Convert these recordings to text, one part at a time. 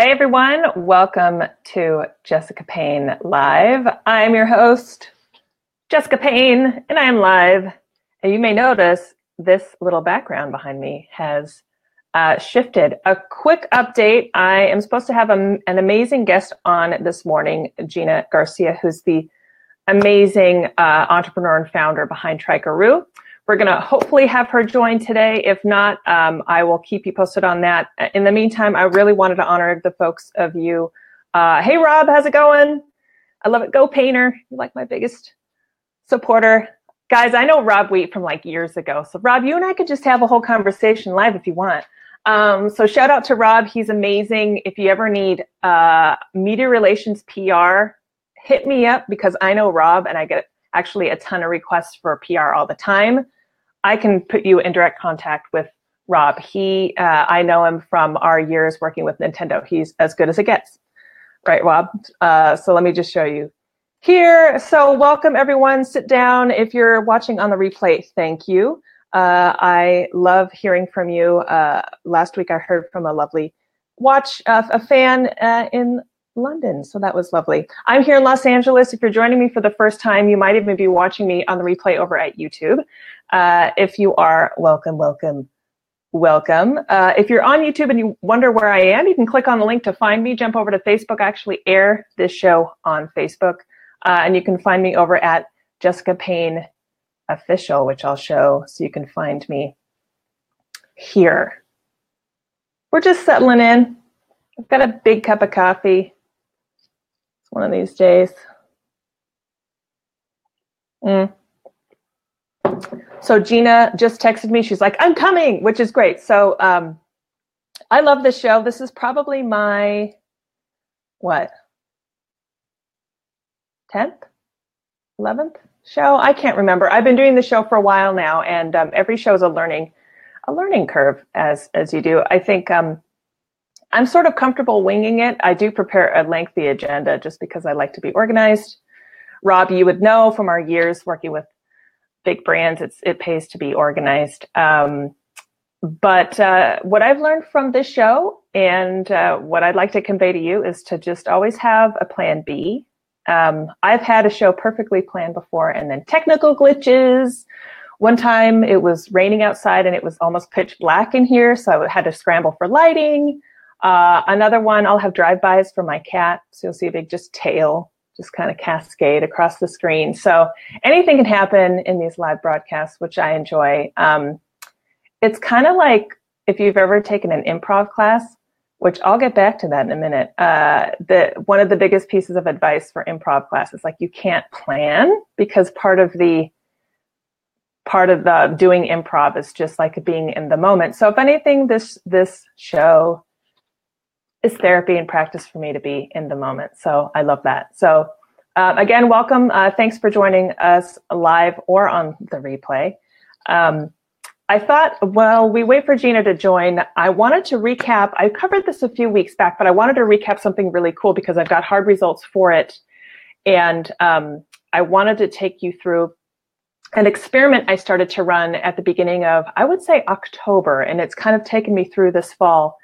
Hey everyone, welcome to Jessica Payne Live. I'm your host, Jessica Payne, and I am live. And you may notice this little background behind me has uh, shifted. A quick update I am supposed to have a, an amazing guest on this morning, Gina Garcia, who's the amazing uh, entrepreneur and founder behind Trikaroo. We're going to hopefully have her join today. If not, um, I will keep you posted on that. In the meantime, I really wanted to honor the folks of you. Uh, hey, Rob, how's it going? I love it. Go Painter. You're like my biggest supporter. Guys, I know Rob Wheat from like years ago. So, Rob, you and I could just have a whole conversation live if you want. Um, so, shout out to Rob. He's amazing. If you ever need uh, media relations PR, hit me up because I know Rob and I get actually a ton of requests for PR all the time. I can put you in direct contact with Rob. He, uh, I know him from our years working with Nintendo. He's as good as it gets, right, Rob? Uh, so let me just show you here. So welcome everyone. Sit down. If you're watching on the replay, thank you. Uh, I love hearing from you. Uh, last week I heard from a lovely watch uh, a fan uh, in London. So that was lovely. I'm here in Los Angeles. If you're joining me for the first time, you might even be watching me on the replay over at YouTube. Uh, if you are, welcome, welcome, welcome. Uh, if you're on YouTube and you wonder where I am, you can click on the link to find me. Jump over to Facebook. I actually air this show on Facebook. Uh, and you can find me over at Jessica Payne Official, which I'll show so you can find me here. We're just settling in. I've got a big cup of coffee one of these days. Mm. So Gina just texted me. She's like, I'm coming, which is great. So um, I love this show. This is probably my, what, 10th, 11th show? I can't remember. I've been doing the show for a while now, and um, every show is a learning, a learning curve as as you do. I think um, I'm sort of comfortable winging it. I do prepare a lengthy agenda just because I like to be organized. Rob, you would know from our years working with big brands, it's it pays to be organized. Um, but uh, what I've learned from this show and uh, what I'd like to convey to you is to just always have a plan B. Um, I've had a show perfectly planned before and then technical glitches. One time it was raining outside and it was almost pitch black in here, so I had to scramble for lighting. Uh, another one, I'll have drive-bys for my cat. So you'll see a big just tail just kind of cascade across the screen. So anything can happen in these live broadcasts, which I enjoy. Um, it's kind of like if you've ever taken an improv class, which I'll get back to that in a minute. Uh, the one of the biggest pieces of advice for improv class is like you can't plan because part of the part of the doing improv is just like being in the moment. So if anything, this this show is therapy and practice for me to be in the moment. So I love that. So uh, again, welcome. Uh, thanks for joining us live or on the replay. Um, I thought, well, we wait for Gina to join. I wanted to recap. I covered this a few weeks back, but I wanted to recap something really cool because I've got hard results for it. And um, I wanted to take you through an experiment I started to run at the beginning of, I would say October, and it's kind of taken me through this fall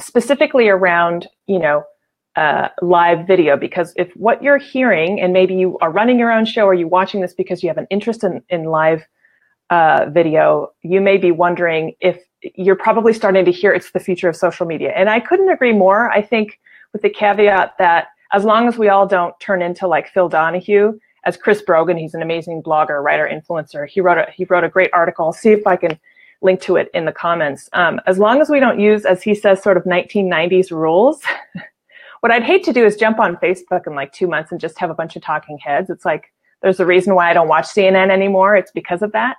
specifically around, you know, uh, live video because if what you're hearing and maybe you are running your own show or you watching this because you have an interest in, in live uh, video, you may be wondering if you're probably starting to hear it's the future of social media. And I couldn't agree more. I think with the caveat that as long as we all don't turn into like Phil Donahue, as Chris Brogan, he's an amazing blogger, writer, influencer. He wrote a he wrote a great article. See if I can link to it in the comments. Um, as long as we don't use, as he says, sort of 1990s rules, what I'd hate to do is jump on Facebook in like two months and just have a bunch of talking heads. It's like, there's a reason why I don't watch CNN anymore. It's because of that.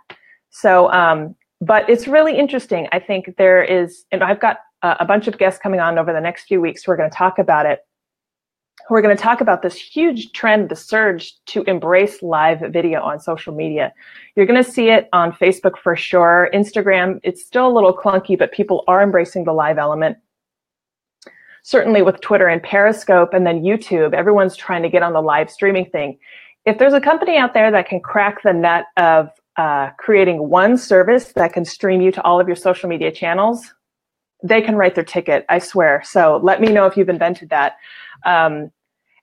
So, um, but it's really interesting. I think there is, and I've got a, a bunch of guests coming on over the next few weeks who are going to talk about it we're going to talk about this huge trend, the surge to embrace live video on social media. You're going to see it on Facebook for sure. Instagram, it's still a little clunky, but people are embracing the live element. Certainly with Twitter and Periscope and then YouTube, everyone's trying to get on the live streaming thing. If there's a company out there that can crack the nut of uh, creating one service that can stream you to all of your social media channels, they can write their ticket. I swear. So let me know if you've invented that. Um,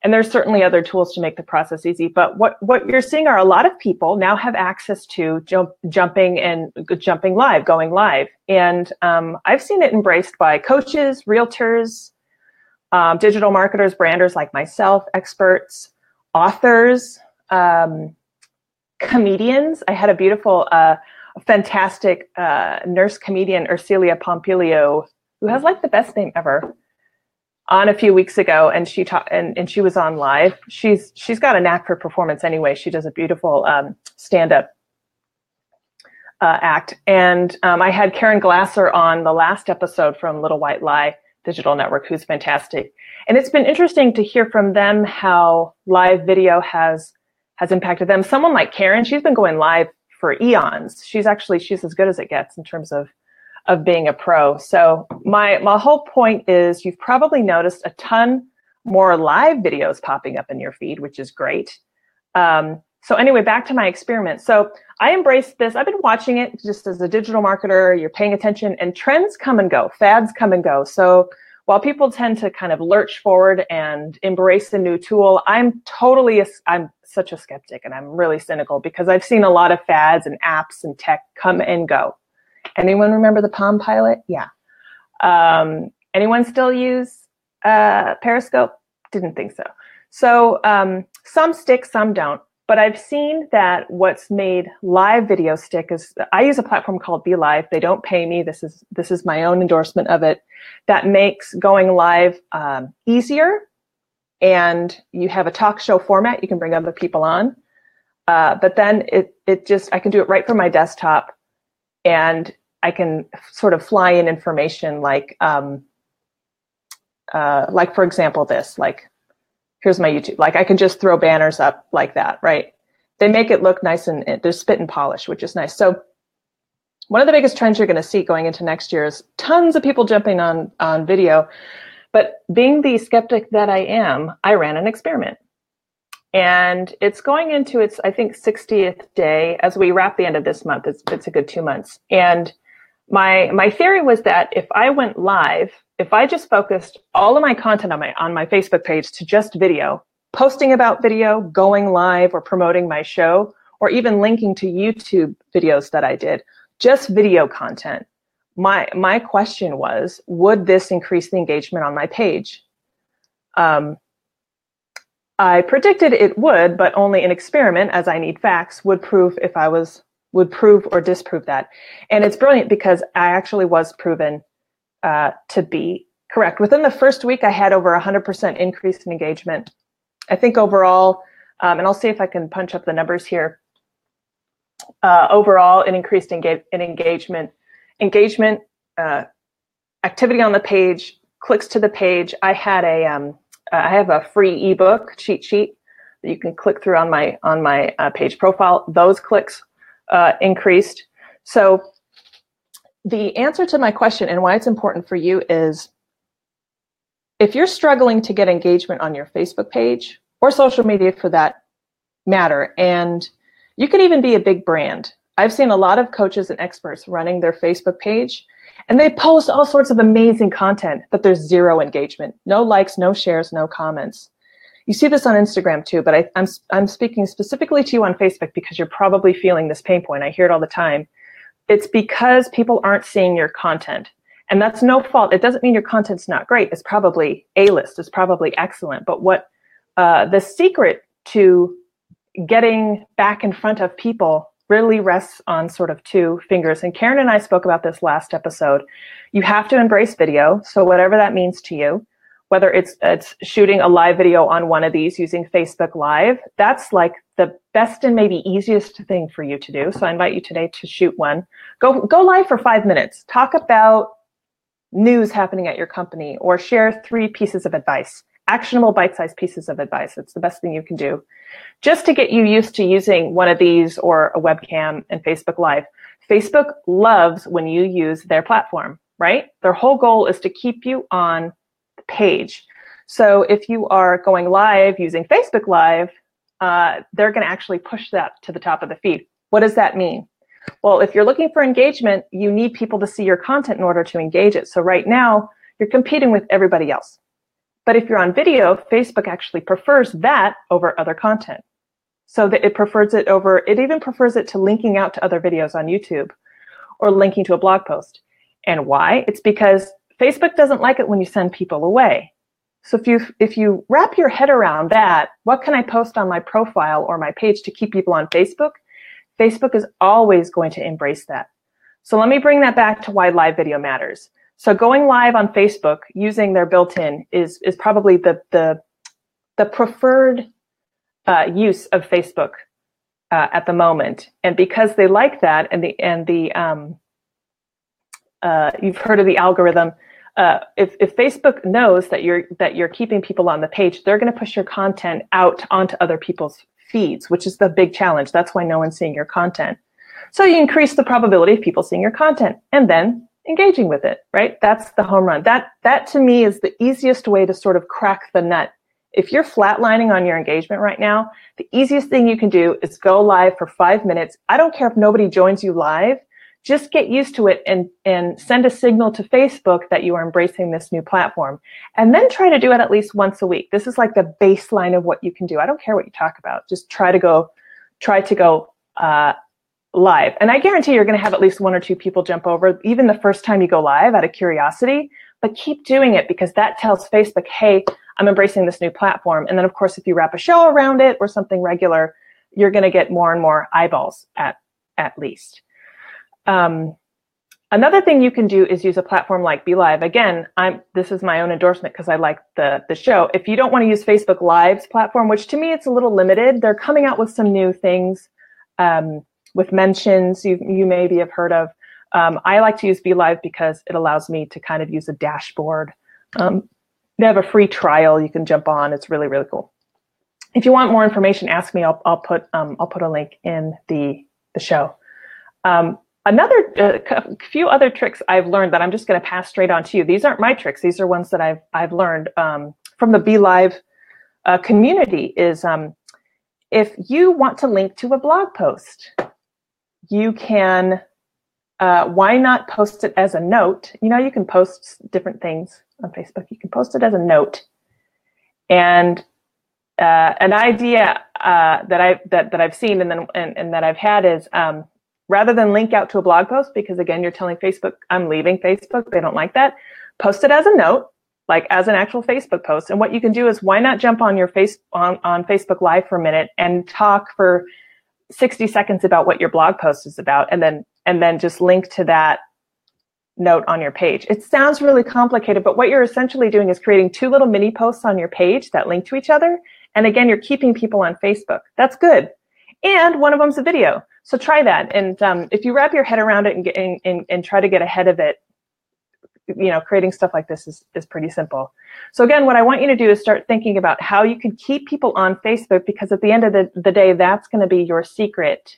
and there's certainly other tools to make the process easy. But what, what you're seeing are a lot of people now have access to jump, jumping and jumping live, going live. And um, I've seen it embraced by coaches, realtors, um, digital marketers, branders like myself, experts, authors, um, comedians. I had a beautiful, uh, fantastic uh, nurse comedian, Ursilia Pompilio, who has like the best name ever on a few weeks ago and she taught and, and she was on live. She's she's got a knack for performance anyway. She does a beautiful um, stand-up uh, act. And um, i had karen glasser on the last episode from little white lie digital network who's fantastic. And it's been interesting to hear from them how live video has has impacted them. Someone like karen she's been going live for eons she's actually she's as good as it gets in terms of of being a pro. So my my whole point is you've probably noticed a ton more live videos popping up in your feed, which is great. Um, so anyway, back to my experiment. So I embraced this. I've been watching it just as a digital marketer. You're paying attention, and trends come and go, fads come and go. So while people tend to kind of lurch forward and embrace the new tool, I'm totally, I'm such a skeptic and I'm really cynical because I've seen a lot of fads and apps and tech come and go. Anyone remember the Palm Pilot? Yeah. Um, anyone still use uh, Periscope? Didn't think so. So um, some stick, some don't. But I've seen that what's made live video stick is I use a platform called BeLive. They don't pay me. This is this is my own endorsement of it. That makes going live um, easier, and you have a talk show format. You can bring other people on, uh, but then it it just I can do it right from my desktop, and I can sort of fly in information like, um, uh, like for example, this, like, here's my YouTube. Like I can just throw banners up like that, right? They make it look nice and they're spit and polish, which is nice. So one of the biggest trends you're going to see going into next year is tons of people jumping on, on video. But being the skeptic that I am, I ran an experiment and it's going into its i think 60th day as we wrap the end of this month it's, it's a good two months and my my theory was that if I went live, if I just focused all of my content on my on my Facebook page to just video, posting about video, going live or promoting my show, or even linking to YouTube videos that I did, just video content. My my question was, would this increase the engagement on my page? Um, I predicted it would, but only an experiment, as I need facts, would prove if I was would prove or disprove that. And it's brilliant because I actually was proven uh, to be correct. Within the first week, I had over 100% increase in engagement. I think overall, um, and I'll see if I can punch up the numbers here. Uh, overall, an increased in engagement, engagement, uh, activity on the page, clicks to the page. I had a, um, I have a free ebook cheat sheet that you can click through on my on my uh, page profile. Those clicks uh, increased. So the answer to my question and why it's important for you is if you're struggling to get engagement on your Facebook page or social media for that matter, and you can even be a big brand. I've seen a lot of coaches and experts running their Facebook page and they post all sorts of amazing content, but there's zero engagement, no likes, no shares, no comments. You see this on Instagram too, but I, I'm, I'm speaking specifically to you on Facebook because you're probably feeling this pain point. I hear it all the time. It's because people aren't seeing your content. And that's no fault. It doesn't mean your content's not great. It's probably A-list. It's probably excellent. But what uh, the secret to getting back in front of people really rests on sort of two fingers. And Karen and I spoke about this last episode. You have to embrace video. So whatever that means to you whether it's it's shooting a live video on one of these using Facebook Live, that's like the best and maybe easiest thing for you to do. So I invite you today to shoot one. Go go live for 5 minutes. Talk about news happening at your company or share three pieces of advice. Actionable bite-sized pieces of advice. It's the best thing you can do. Just to get you used to using one of these or a webcam and Facebook Live. Facebook loves when you use their platform, right? Their whole goal is to keep you on page. So if you are going live using Facebook Live, uh, they're going to actually push that to the top of the feed. What does that mean? Well, if you're looking for engagement, you need people to see your content in order to engage it. So right now, you're competing with everybody else. But if you're on video, Facebook actually prefers that over other content. So that it prefers it over, it even prefers it to linking out to other videos on YouTube or linking to a blog post. And why? It's because Facebook doesn't like it when you send people away. So if you if you wrap your head around that, what can I post on my profile or my page to keep people on Facebook? Facebook is always going to embrace that. So let me bring that back to why live video matters. So going live on Facebook using their built-in is is probably the the the preferred uh, use of Facebook uh, at the moment, and because they like that, and the and the um, uh, you've heard of the algorithm. Uh, if, if Facebook knows that you're that you're keeping people on the page, they're going to push your content out onto other people's feeds, which is the big challenge. That's why no one's seeing your content. So you increase the probability of people seeing your content, and then engaging with it, right? That's the home run. That that to me is the easiest way to sort of crack the nut. If you're flatlining on your engagement right now, the easiest thing you can do is go live for five minutes. I don't care if nobody joins you live. Just get used to it and, and send a signal to Facebook that you are embracing this new platform. And then try to do it at least once a week. This is like the baseline of what you can do. I don't care what you talk about. Just try to go, try to go uh, live. And I guarantee you're going to have at least one or two people jump over, even the first time you go live out of curiosity. But keep doing it because that tells Facebook, hey, I'm embracing this new platform. And then, of course, if you wrap a show around it or something regular, you're going to get more and more eyeballs at, at least. Um, another thing you can do is use a platform like BeLive. Again, I'm, this is my own endorsement because I like the, the show. If you don't want to use Facebook Live's platform, which to me it's a little limited, they're coming out with some new things. Um, with mentions you, you maybe have heard of. Um, I like to use BeLive because it allows me to kind of use a dashboard. Um, they have a free trial you can jump on. It's really, really cool. If you want more information, ask me. I'll, I'll put um, I'll put a link in the the show. Um, another uh, few other tricks I've learned that I'm just going to pass straight on to you. These aren't my tricks. These are ones that I've I've learned um, from the BeLive uh, community. Is um, if you want to link to a blog post, you can, uh, why not post it as a note? You know, you can post different things on Facebook. You can post it as a note. And uh, an idea uh, that I that that I've seen and then and, and that I've had is um, rather than link out to a blog post because again you're telling Facebook I'm leaving Facebook they don't like that. Post it as a note, like as an actual Facebook post. And what you can do is why not jump on your face on on Facebook Live for a minute and talk for 60 seconds about what your blog post is about and then and then just link to that note on your page. It sounds really complicated, but what you're essentially doing is creating two little mini posts on your page that link to each other. And again, you're keeping people on Facebook. That's good. And one of them's a video. So try that. And um, if you wrap your head around it and, get, and, and, and try to get ahead of it, you know, creating stuff like this is, is pretty simple. So again, what I want you to do is start thinking about how you can keep people on Facebook because at the end of the, the day, that's going to be your secret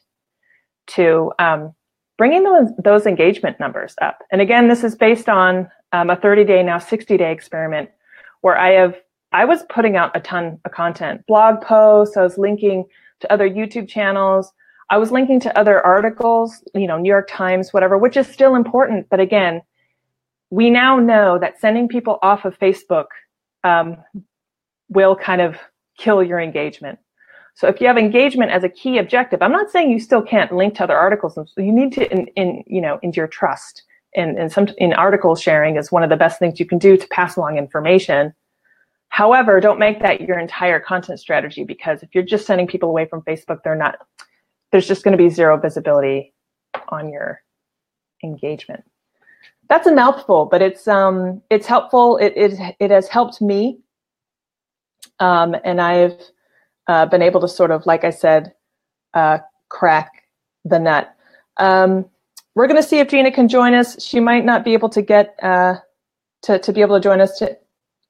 to um, bringing those, those engagement numbers up. And again, this is based on um, a 30 day, now 60 day experiment where I have, I was putting out a ton of content, blog posts, I was linking to other YouTube channels. I was linking to other articles, you know, New York Times, whatever, which is still important. But again, we now know that sending people off of Facebook um, will kind of kill your engagement. So if you have engagement as a key objective, I'm not saying you still can't link to other articles. You need to, in, in you know, your trust. And, and some in article sharing is one of the best things you can do to pass along information. However, don't make that your entire content strategy because if you're just sending people away from Facebook, they're not. There's just going to be zero visibility on your engagement that's a mouthful, but it's um it's helpful. It it it has helped me, um, and I've uh, been able to sort of, like I said, uh, crack the nut. Um, we're going to see if Gina can join us. She might not be able to get uh, to to be able to join us t-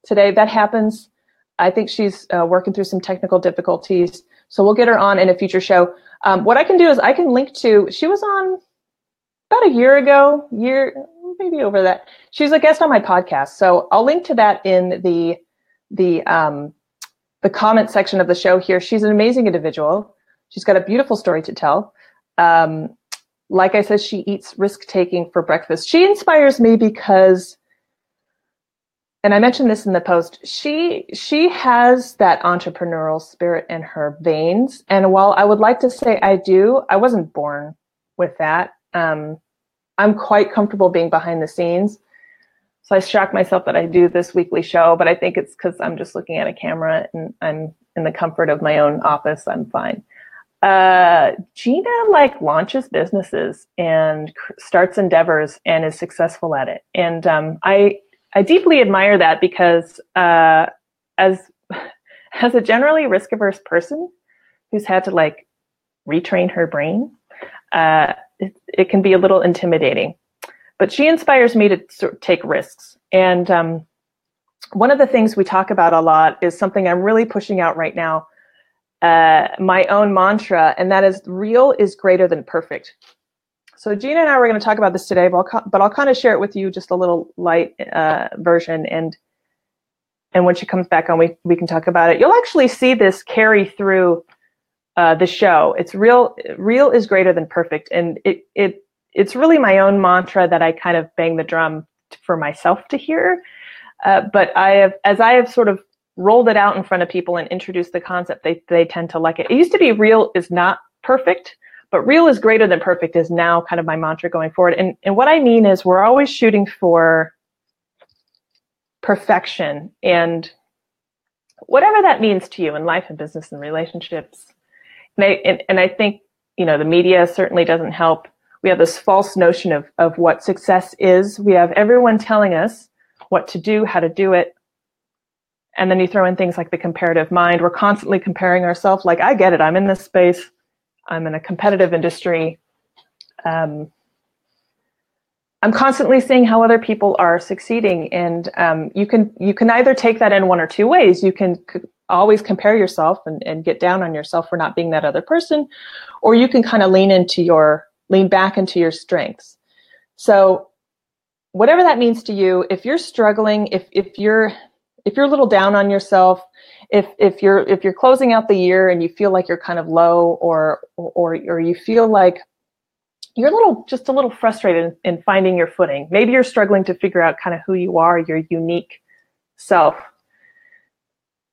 today. That happens. I think she's uh, working through some technical difficulties, so we'll get her on in a future show. Um, what I can do is I can link to. She was on about a year ago, year maybe over that. She's a guest on my podcast, so I'll link to that in the the um, the comment section of the show here. She's an amazing individual. She's got a beautiful story to tell. Um, like I said, she eats risk taking for breakfast. She inspires me because and I mentioned this in the post, she she has that entrepreneurial spirit in her veins. And while I would like to say I do, I wasn't born with that. Um, I'm quite comfortable being behind the scenes. So I shock myself that I do this weekly show, but I think it's because I'm just looking at a camera and I'm in the comfort of my own office. I'm fine. Uh, Gina like launches businesses and starts endeavors and is successful at it. And um, I I deeply admire that because uh, as as a generally risk averse person who's had to like retrain her brain, uh, it, it, can be a little intimidating. But she inspires me to sort of take risks. And um, one of the things we talk about a lot is something I'm really pushing out right now. Uh, my own mantra, and that is real is greater than perfect. So Gina and I were going to talk about this today, but I'll, but I'll kind of share it with you just a little light uh, version, and and when she comes back on, we we can talk about it. You'll actually see this carry through uh, the show. It's real. Real is greater than perfect, and it it it's really my own mantra that I kind of bang the drum for myself to hear. Uh, but I have, as I have sort of rolled it out in front of people and introduced the concept, they they tend to like it. It used to be real is not perfect but real is greater than perfect is now kind of my mantra going forward. And, and what I mean is we're always shooting for perfection and whatever that means to you in life and business and relationships. And I, and, and I think, you know, the media certainly doesn't help. We have this false notion of, of what success is. We have everyone telling us what to do, how to do it. And then you throw in things like the comparative mind. We're constantly comparing ourselves. Like, I get it. I'm in this space. I'm in a competitive industry. Um, I'm constantly seeing how other people are succeeding, and um, you can you can either take that in one or two ways. You can c- always compare yourself and, and get down on yourself for not being that other person, or you can kind of lean into your lean back into your strengths. So, whatever that means to you, if you're struggling, if if you're if you're a little down on yourself, if if you're if you're closing out the year and you feel like you're kind of low or or or you feel like you're a little just a little frustrated in finding your footing maybe you're struggling to figure out kind of who you are your unique self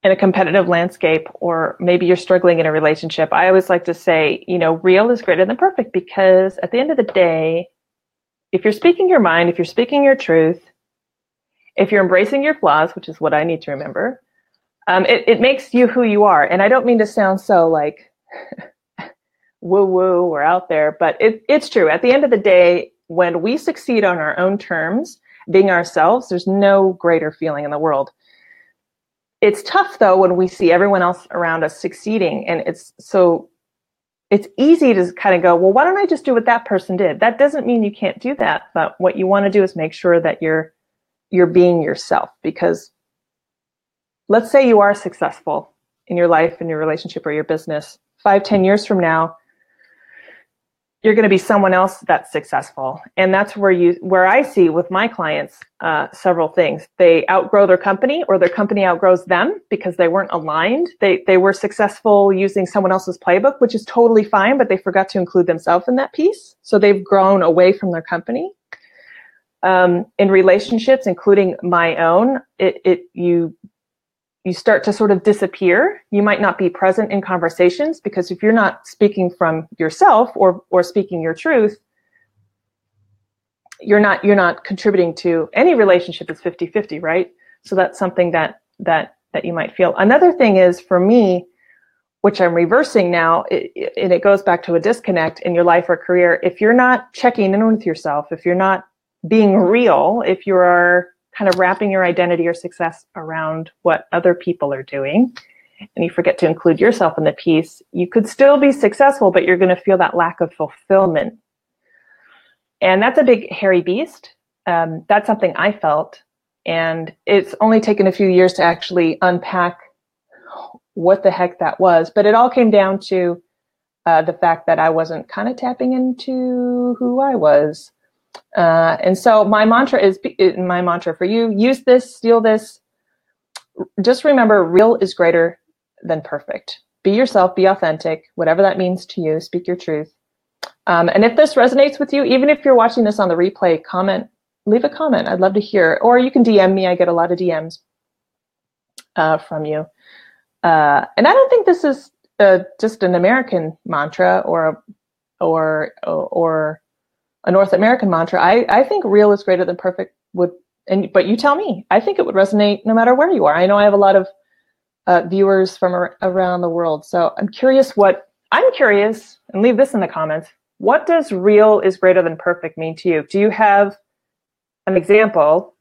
in a competitive landscape or maybe you're struggling in a relationship. I always like to say you know real is greater than perfect because at the end of the day if you're speaking your mind if you're speaking your truth if you're embracing your flaws which is what i need to remember um, it, it makes you who you are. And I don't mean to sound so like woo woo or out there, but it, it's true. At the end of the day, when we succeed on our own terms, being ourselves, there's no greater feeling in the world. It's tough though when we see everyone else around us succeeding, and it's so it's easy to kind of go, well, why don't I just do what that person did? That doesn't mean you can't do that, but what you want to do is make sure that you're you're being yourself because let's say you are successful in your life, in your relationship, or your business. Five, ten years from now, you're going to be someone else that's successful, and that's where you, where I see with my clients, uh, several things. They outgrow their company, or their company outgrows them because they weren't aligned. They they were successful using someone else's playbook, which is totally fine, but they forgot to include themselves in that piece, so they've grown away from their company. Um, in relationships, including my own, it, it you you start to sort of disappear. You might not be present in conversations because if you're not speaking from yourself or or speaking your truth, you're not you're not contributing to any relationship is 50-50, right? So that's something that that that you might feel. Another thing is for me, which I'm reversing now, it, it, and it goes back to a disconnect in your life or career. If you're not checking in with yourself, if you're not being real, if you are kind of wrapping your identity or success around what other people are doing and you forget to include yourself in the piece, you could still be successful, but you're going to feel that lack of fulfillment. And that's a big, hairy beast. Um, that's something I felt. And it's only taken a few years to actually unpack what the heck that was. But it all came down to uh, the fact that I wasn't kind of tapping into who I was. Uh, and so my mantra is my mantra for you use this, steal this. Just remember real is greater than perfect. Be yourself, be authentic, whatever that means to you, speak your truth. Um, and if this resonates with you, even if you're watching this on the replay, comment, leave a comment. I'd love to hear. Or you can DM me. I get a lot of DMs uh, from you. Uh, and I don't think this is uh, just an American mantra or or or a North American mantra. I, I think real is greater than perfect would and but you tell me. I think it would resonate no matter where you are. I know I have a lot of uh, viewers from ar- around the world, so I'm curious what I'm curious, and leave this in the comments. What does real is greater than perfect mean to you? Do you have an example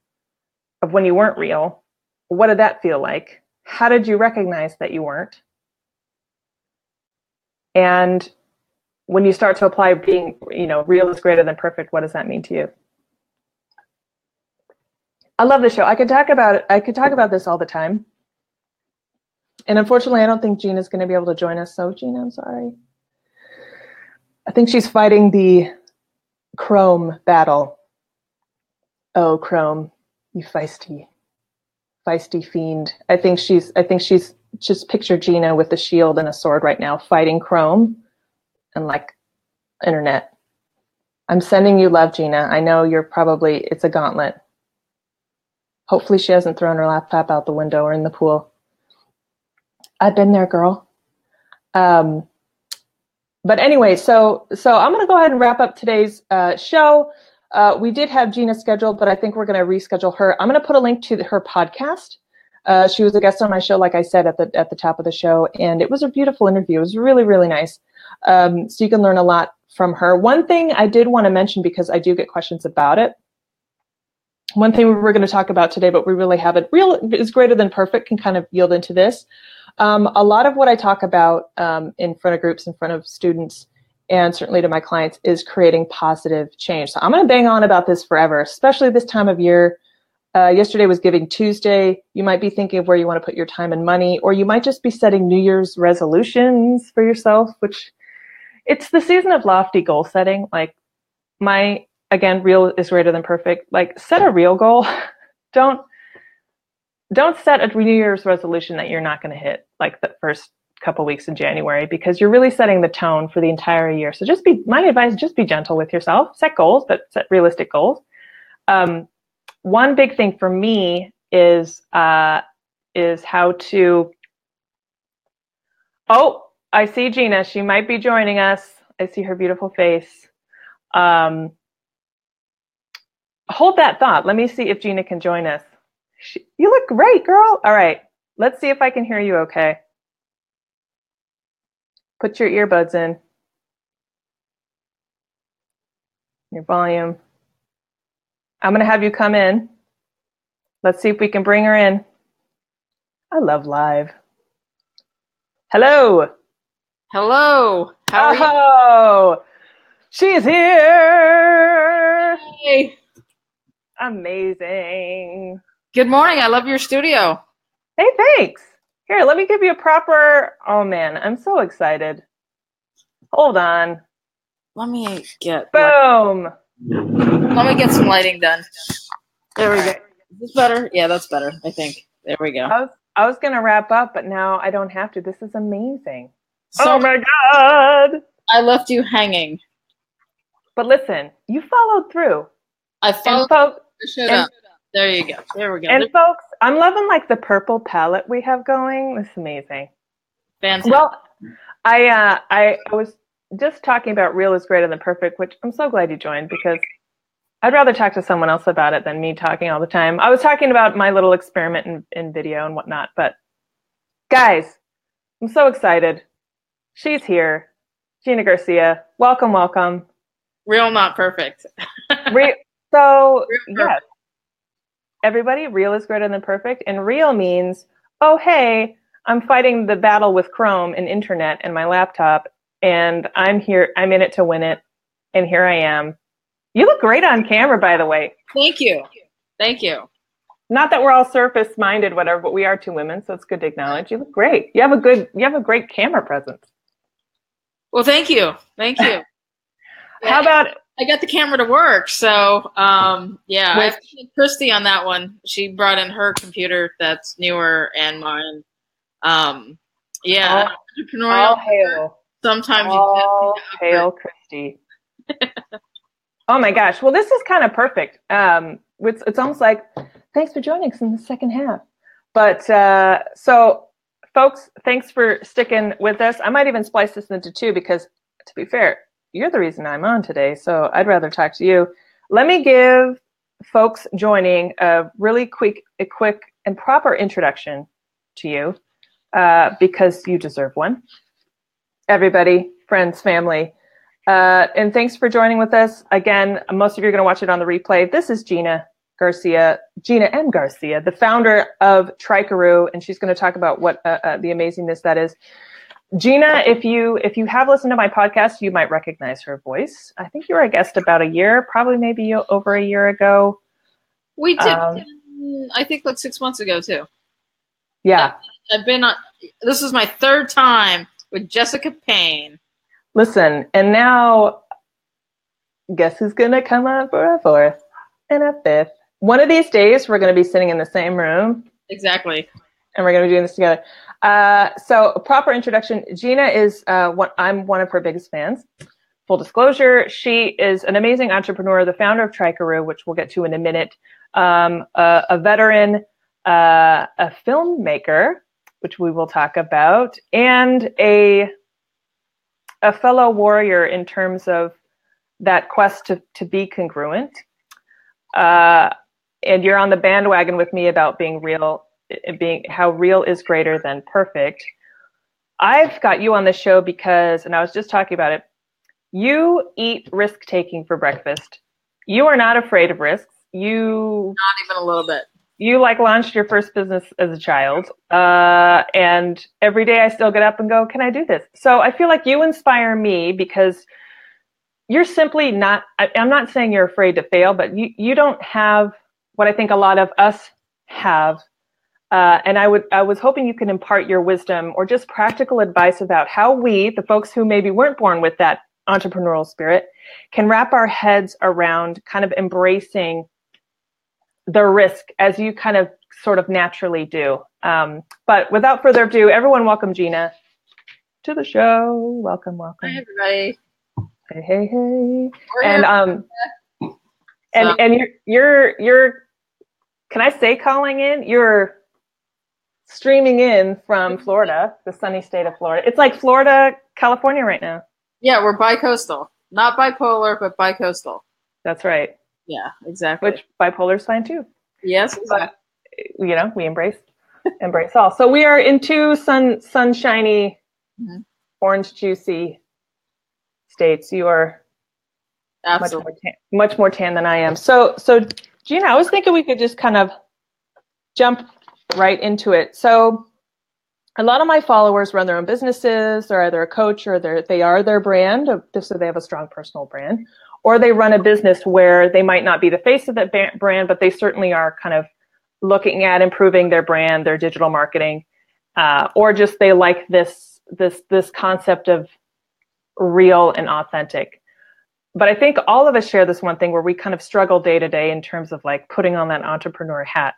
of when you weren't real? What did that feel like? How did you recognize that you weren't? And when you start to apply being, you know, real is greater than perfect, what does that mean to you? I love the show. I could talk about it. I could talk about this all the time. And unfortunately, I don't think Gina's going to be able to join us. So, Gina, I'm sorry. I think she's fighting the Chrome battle. Oh, Chrome, you feisty, feisty fiend. I think she's. I think she's just picture Gina with a shield and a sword right now, fighting Chrome, and like internet. I'm sending you love, Gina. I know you're probably. It's a gauntlet. Hopefully, she hasn't thrown her laptop out the window or in the pool. I've been there, girl. Um, but anyway, so so I'm going to go ahead and wrap up today's uh, show. Uh, we did have Gina scheduled, but I think we're going to reschedule her. I'm going to put a link to her podcast. Uh, she was a guest on my show, like I said at the at the top of the show, and it was a beautiful interview. It was really really nice. Um, so you can learn a lot from her. One thing I did want to mention because I do get questions about it. One thing we were going to talk about today, but we really haven't. Real is greater than perfect can kind of yield into this. Um, a lot of what I talk about um, in front of groups, in front of students, and certainly to my clients is creating positive change. So I'm going to bang on about this forever, especially this time of year. Uh, yesterday was Giving Tuesday. You might be thinking of where you want to put your time and money, or you might just be setting New Year's resolutions for yourself, which it's the season of lofty goal setting. Like my, again, real is greater than perfect. Like set a real goal. Don't don't set a New Year's resolution that you're not going to hit like the first couple weeks in January because you're really setting the tone for the entire year. So just be my advice: just be gentle with yourself. Set goals, but set realistic goals. Um, one big thing for me is uh, is how to. Oh, I see Gina. She might be joining us. I see her beautiful face. Um, hold that thought. Let me see if Gina can join us. She, you look great, girl. All right. Let's see if I can hear you okay. Put your earbuds in. Your volume. I'm going to have you come in. Let's see if we can bring her in. I love live. Hello. Hello. How are oh, you? she's here. Hey. Amazing. Good morning. I love your studio. Hey, thanks. Here, let me give you a proper. Oh man, I'm so excited. Hold on. Let me get. Boom. Let me get some lighting done. There we go. Is this better? Yeah, that's better. I think. There we go. I was I was gonna wrap up, but now I don't have to. This is amazing. So oh my god! I left you hanging. But listen, you followed through. I followed. Folks, and, there you go. There we go. And folks, I'm loving like the purple palette we have going. This is amazing. Fantastic. Well, I uh, I was just talking about real is greater than perfect, which I'm so glad you joined because I'd rather talk to someone else about it than me talking all the time. I was talking about my little experiment in, in video and whatnot, but guys, I'm so excited. She's here. Gina Garcia. Welcome, welcome. Real, not perfect. so, real yes. Everybody, real is greater than perfect. And real means, oh, hey, I'm fighting the battle with Chrome and internet and my laptop, and I'm here, I'm in it to win it, and here I am. You look great on camera, by the way. Thank you. Thank you. Not that we're all surface minded, whatever, but we are two women, so it's good to acknowledge. You look great. You have a good, you have a great camera presence. Well, thank you. Thank you. How about I got the camera to work, so um, yeah, With, I Christy on that one. She brought in her computer that's newer and mine. Um, yeah, all, entrepreneurial. All hail. Sometimes oh, hail Christy. oh my gosh. Well, this is kind of perfect. Um, it's, it's almost like, thanks for joining us in the second half. But uh, so, folks, thanks for sticking with us. I might even splice this into two because, to be fair, you're the reason I'm on today. So I'd rather talk to you. Let me give folks joining a really quick, a quick and proper introduction to you uh, because you deserve one. Everybody, friends, family, uh, and thanks for joining with us. Again, most of you are going to watch it on the replay. This is Gina Garcia, Gina M. Garcia, the founder of Trikaroo, and she's going to talk about what uh, uh, the amazingness that is. Gina, if you if you have listened to my podcast, you might recognize her voice. I think you were a guest about a year, probably maybe over a year ago. We did. Um, I think like six months ago too. Yeah, I've been on. This is my third time with Jessica Payne. Listen, and now, guess who's gonna come up for a fourth and a fifth? One of these days, we're gonna be sitting in the same room. Exactly. And we're gonna be doing this together. Uh, so, a proper introduction. Gina is uh, what I'm one of her biggest fans. Full disclosure, she is an amazing entrepreneur, the founder of Trikaroo, which we'll get to in a minute, um, a, a, veteran, uh, a filmmaker, which we will talk about, and a a fellow warrior in terms of that quest to, to be congruent. Uh, and you're on the bandwagon with me about being real, being how real is greater than perfect. I've got you on the show because, and I was just talking about it, you eat risk taking for breakfast. You are not afraid of risks. You not even a little bit you like launched your first business as a child uh, and every day i still get up and go can i do this? So i feel like you inspire me because you're simply not I, am not saying you're afraid to fail but you, you don't have what i think a lot of us have uh, and i would i was hoping you could impart your wisdom or just practical advice about how we the folks who maybe weren't born with that entrepreneurial spirit can wrap our heads around kind of embracing the risk as you kind of sort of naturally do. Um, but without further ado, everyone welcome Gina to the show. Welcome, welcome. Hi everybody. Hey, hey, hey. and um and and you're you're you're can I say calling in? You're streaming in from Florida, the sunny state of Florida. It's like Florida, California right now. Yeah, we're bi-coastal. Not bipolar, but bi-coastal. That's right. Yeah, exactly. Which bipolar is fine too. Yes, but you know we embrace embrace all. So we are in two sun sunshiny, mm-hmm. orange juicy states. You are Absolutely. much more tan, much more tan than I am. So so Gina, I was thinking we could just kind of jump right into it. So a lot of my followers run their own businesses. They're either a coach or they're they are their brand, just so they have a strong personal brand, or they run a business where they might not be the face of that brand, but they certainly are kind of looking at improving their brand, their digital marketing, uh, or just they like this this this concept of real and authentic. But I think all of us share this one thing where we kind of struggle day to day in terms of like putting on that entrepreneur hat.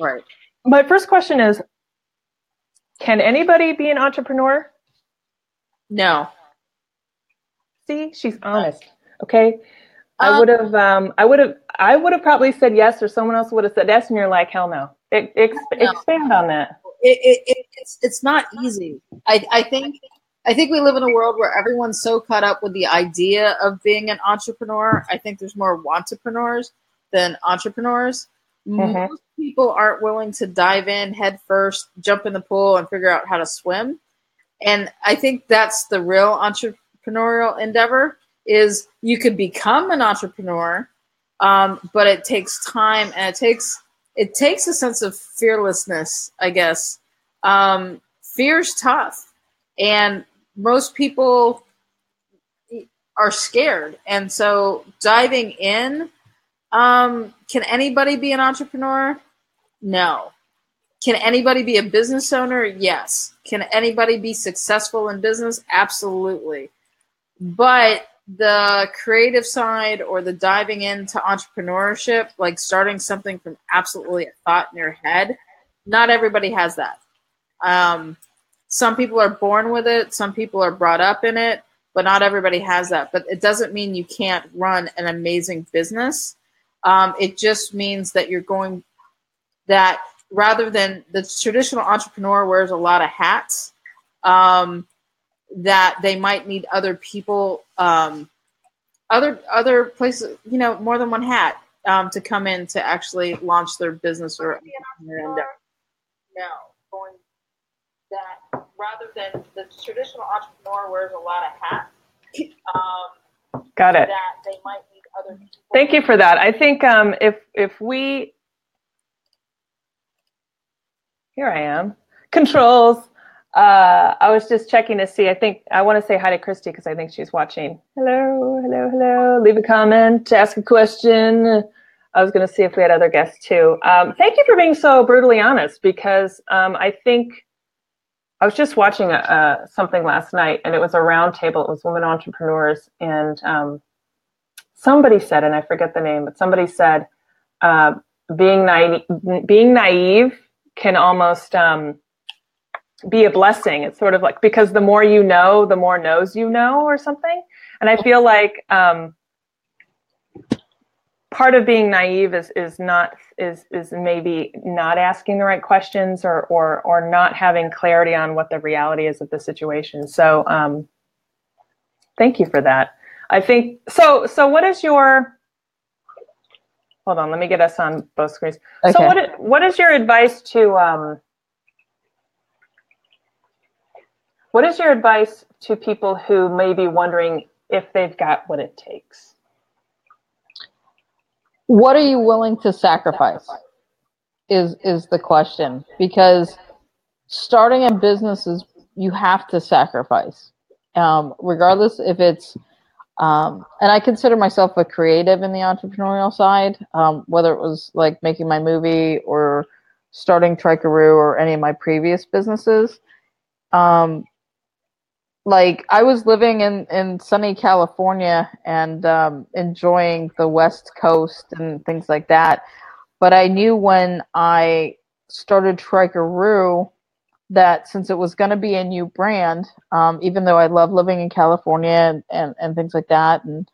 Right. My first question is Can anybody be an entrepreneur? No. See, she's honest. Okay. I um, would have, um, I would have, I would have probably said yes, or someone else would have said yes, and you're like, hell no. It, ex- no. Expand on that. It, it, it, it's it's not easy. I, I think I think we live in a world where everyone's so caught up with the idea of being an entrepreneur. I think there's more want entrepreneurs than entrepreneurs. Mm-hmm. Most people aren't willing to dive in head first, jump in the pool, and figure out how to swim. And I think that's the real entrepreneurial endeavor is you could become an entrepreneur, um, but it takes time and it takes it takes a sense of fearlessness, I guess. Um, fear's tough, and most people are scared, and so diving in. Um, can anybody be an entrepreneur? No. Can anybody be a business owner? Yes. Can anybody be successful in business? Absolutely. But the creative side or the diving into entrepreneurship, like starting something from absolutely a thought in your head, not everybody has that. Um, some people are born with it, some people are brought up in it, but not everybody has that. But it doesn't mean you can't run an amazing business. Um, it just means that you're going that rather than the traditional entrepreneur wears a lot of hats, um, that they might need other people, um, other other places, you know, more than one hat um, to come in to actually launch their business or their endeavor. No, going that rather than the traditional entrepreneur wears a lot of hats. Um, Got it. That they might need other. People. Thank you for that. I think um, if if we here I am controls. Uh, I was just checking to see. I think I want to say hi to Christy because I think she's watching. Hello, hello, hello. Leave a comment, ask a question. I was going to see if we had other guests too. Um, thank you for being so brutally honest because um, I think I was just watching a, a, something last night and it was a roundtable. It was women entrepreneurs and um, somebody said, and I forget the name, but somebody said uh, being naive, being naive can almost um, be a blessing. It's sort of like because the more you know, the more knows you know, or something. And I feel like um, part of being naive is is not is is maybe not asking the right questions or or or not having clarity on what the reality is of the situation. So um, thank you for that. I think so. So what is your hold on? Let me get us on both screens. Okay. So what what is your advice to um, what is your advice to people who may be wondering if they've got what it takes? what are you willing to sacrifice is is the question. Because starting a business is you have to sacrifice. Um, regardless if it's um, and i consider myself a creative in the entrepreneurial side um, whether it was like making my movie or starting trikaroo or any of my previous businesses. Um, like I was living in in sunny California and um, enjoying the West Coast and things like that. But I knew when I started Trikaroo that since it was going to be a new brand, um, even though I love living in California and, and, and things like that, and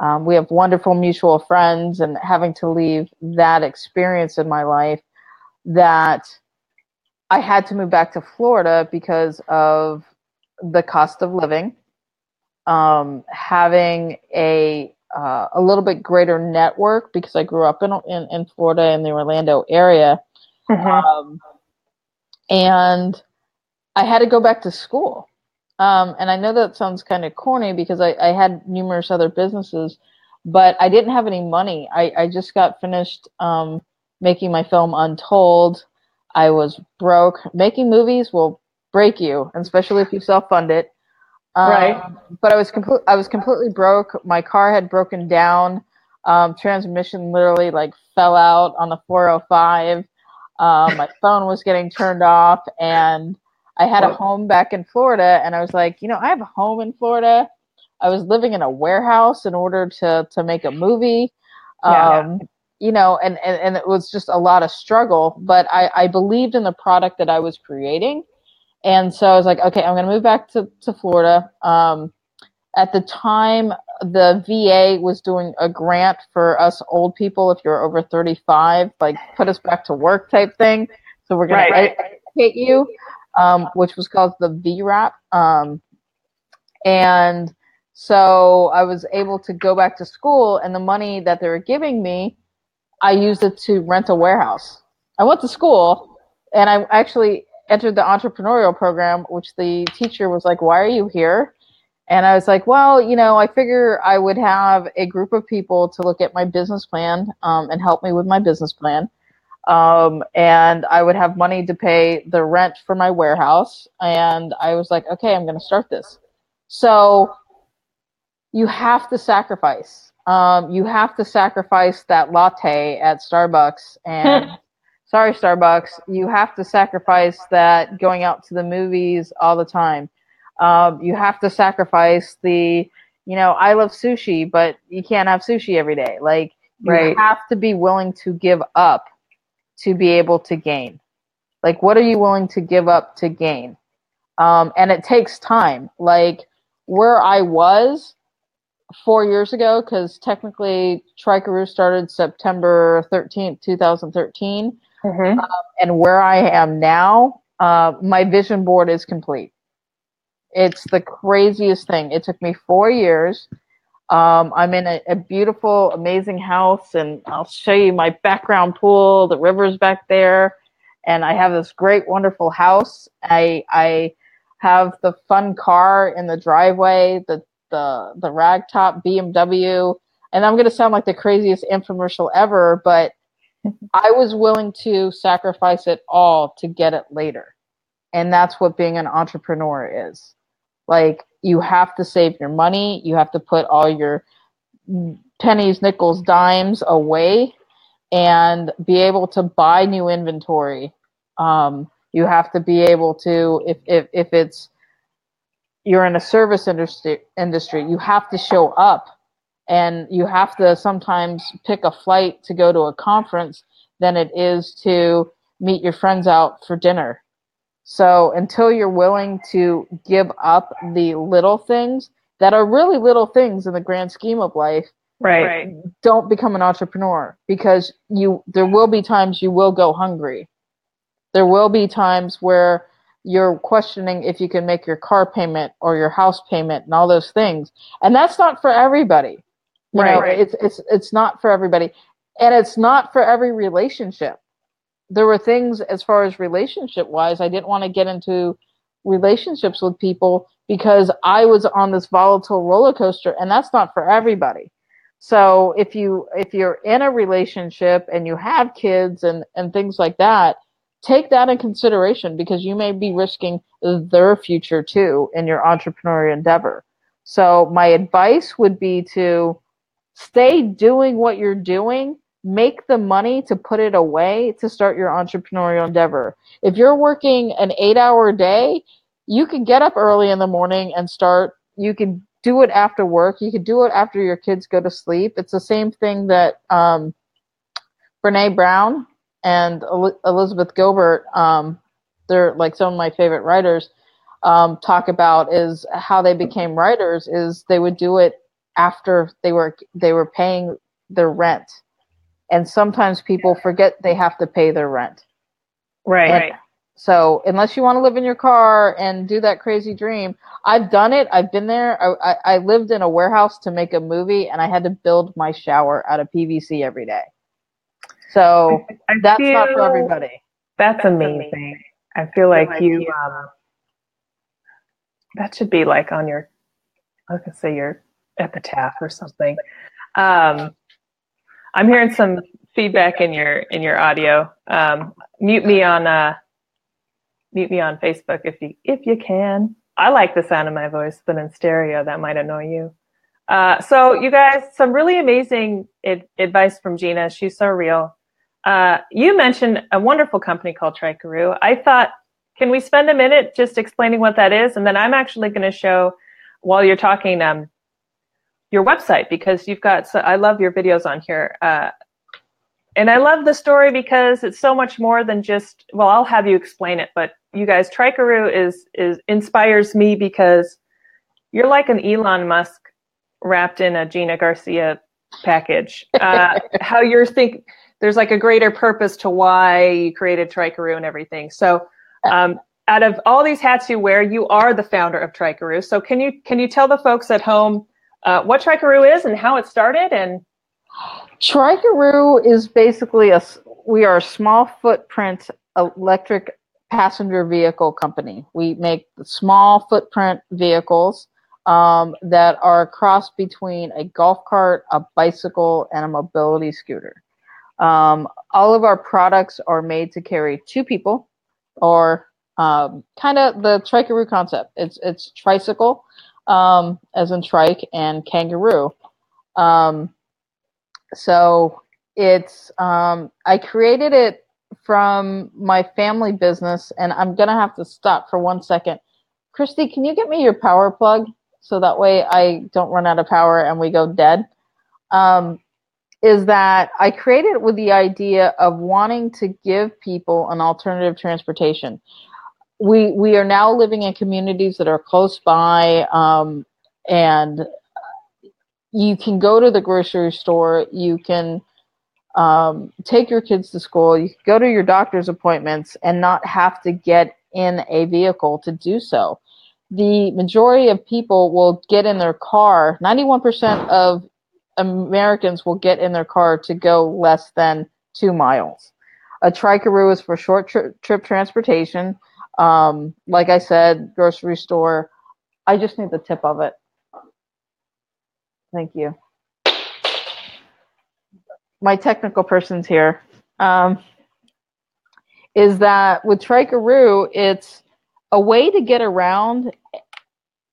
um, we have wonderful mutual friends, and having to leave that experience in my life, that I had to move back to Florida because of the cost of living, um, having a uh, a little bit greater network because I grew up in in, in Florida in the Orlando area, mm-hmm. um, and I had to go back to school. Um, and I know that sounds kind of corny because I, I, had numerous other businesses, but I didn't have any money. I, I just got finished um, making my film Untold. I was broke. Making movies will break you, especially if you self fund it. Um, right. But I was complete. I was completely broke. My car had broken down. Um, transmission literally like fell out on the 405. Um, my phone was getting turned off, and I had a home back in Florida. And I was like, you know, I have a home in Florida. I was living in a warehouse in order to to make a movie. Um, yeah. You know, and, and, and it was just a lot of struggle, but I, I believed in the product that I was creating and so I was like, okay, I'm going to move back to, to Florida. Um, at the time, the VA was doing a grant for us old people, if you're over 35, like put us back to work type thing. So we're going right. to educate you, um, which was called the VRAP. Um, and so I was able to go back to school, and the money that they were giving me, I used it to rent a warehouse. I went to school, and I actually entered the entrepreneurial program, which the teacher was like, Why are you here? And I was like, Well, you know, I figure I would have a group of people to look at my business plan um, and help me with my business plan. Um, and I would have money to pay the rent for my warehouse. And I was like, Okay, I'm going to start this. So you have to sacrifice. Um, you have to sacrifice that latte at Starbucks and sorry, Starbucks, you have to sacrifice that going out to the movies all the time. Um, you have to sacrifice the, you know, I love sushi, but you can't have sushi every day. Like, you right. have to be willing to give up to be able to gain. Like, what are you willing to give up to gain? Um, and it takes time. Like where I was four years ago, because technically Trikaroo started September 13th, 2013. Mm-hmm. Um, and where I am now, uh, my vision board is complete. It's the craziest thing. It took me four years. Um, I'm in a, a, beautiful, amazing house, and I'll show you my background pool. The river's back there, and I have this great, wonderful house. I I have the fun car in the driveway, the the the ragtop BMW, and I'm gonna sound like the craziest infomercial ever, but I was willing to sacrifice it all to get it later. And that's what being an entrepreneur is. Like you have to save your money, you have to put all your pennies, nickels, dimes away and be able to buy new inventory. Um, you have to be able to if, if, if it's you're in a service industry industry, you have to show up and you have to sometimes pick a flight to go to a conference than it is to meet your friends out for dinner. So until you're willing to give up the little things that are really little things in the grand scheme of life, right, don't become an entrepreneur because you there will be times you will go hungry. There will be times where you're questioning if you can make your car payment or your house payment and all those things. And that's not for everybody. You right, know, right. it's it's it's not for everybody, and it's not for every relationship. There were things as far as relationship wise, I didn't want to get into relationships with people because I was on this volatile roller coaster, and that's not for everybody. So if you if you're in a relationship and you have kids and and things like that, take that in consideration because you may be risking their future too in your entrepreneurial endeavor. So my advice would be to stay doing what you're doing. Make the money to put it away to start your entrepreneurial endeavor. If you're working an eight hour day you can get up early in the morning and start. You can do it after work. You can do it after your kids go to sleep. It's the same thing that um, brene brown and El- elizabeth gilbert um, they're like some of my favorite writers um, talk about is how they became writers is they would do it after they were they were paying their rent and sometimes people forget they have to pay their rent right, And right. so unless you want to live in your car and do that crazy dream i've done it i've been there I, I, I lived in a warehouse to make a movie and i had to build my shower out of pvc every day so I that's not for everybody That's amazing. I feel like you. Um, that should be like on your. I was gonna say your epitaph or something. Um, I'm hearing some feedback in your in your audio. Um, mute me on uh, mute me on Facebook if you if you can. I like the sound of my voice, but in stereo that might annoy you. Uh, so you guys, some really amazing ad- advice from Gina. She's so real. Uh, you mentioned a wonderful company called Trikaroo. I thought, can we spend a minute just explaining what that is? And then I'm actually going to show, while you're talking, um, your website because you've got, so I love your videos on here. Uh, and I love the story because it's so much more than just, well, I'll have you explain it, but you guys, Trikaroo is, is inspires me because you're like an Elon Musk wrapped in a Gina Garcia package. Uh, how you're think there's like a greater purpose to why you created Trikaroo and everything. So, um, out of all these hats you wear, you are the founder of Trikaroo. So, can you can you tell the folks at home uh, what Trikaroo is and how it started? And Trikaroo is basically a we are a small footprint electric passenger vehicle company. We make small footprint vehicles um, that are a cross between a golf cart, a bicycle, and a mobility scooter. Um, all of our products are made to carry two people, or um, kind of the Trikaroo concept. It's it's tricycle, um, as in trike, and kangaroo. Um, so it's um, I created it from my family business, and I'm gonna have to stop for one second. Christy, can you get me your power plug so that way I don't run out of power and we go dead? Um, is that I created it with the idea of wanting to give people an alternative transportation. We we are now living in communities that are close by, um, and you can go to the grocery store. You can um, take your kids to school. You can go to your doctor's appointments and not have to get in a vehicle to do so. The majority of people will get in their car. Ninety-one percent of Americans will get in their car to go less than two miles. A trikaroo is for short tri- trip transportation. Um, like I said, grocery store. I just need the tip of it. Thank you. My technical person's here. Um, is that with Trikaroo, it's a way to get around.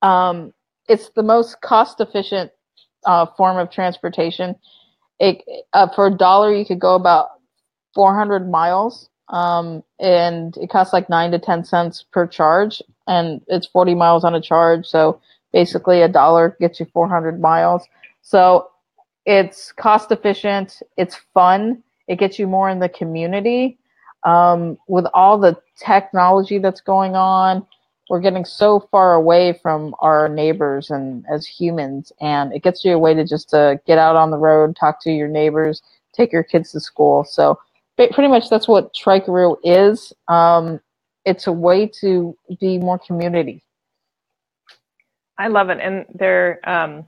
Um, it's the most cost efficient uh, form of transportation. It, uh, for a dollar, you could go about 400 miles, um, and it costs like nine to 10 cents per charge, and it's 40 miles on a charge. So basically, a dollar gets you 400 miles. So it's cost efficient, it's fun, it gets you more in the community. Um, with all the technology that's going on, we're getting so far away from our neighbors and as humans and it gets you a way to just uh, get out on the road talk to your neighbors take your kids to school so pretty much that's what trikaroo is. Um, it's a way to be more community. I love it. And there um,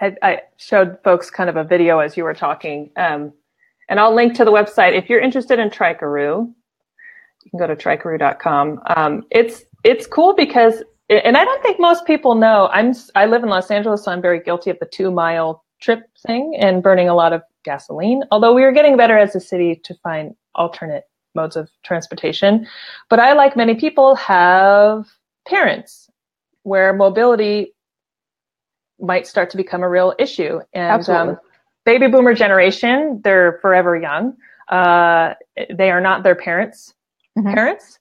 I, I, showed folks kind of a video as you were talking um, and i'll link to the website. If you're interested in trikaroo you can go to trikaroo.com um, it's it's cool because and I don't think most people know. I'm I live in Los Angeles, so I'm very guilty of the two mile trip thing and burning a lot of gasoline. Although we are getting better as a city to find alternate modes of transportation, but I, like many people, have parents where mobility might start to become a real issue. And um, baby boomer generation, they're forever young. Uh, they are not their parents' mm-hmm. parents,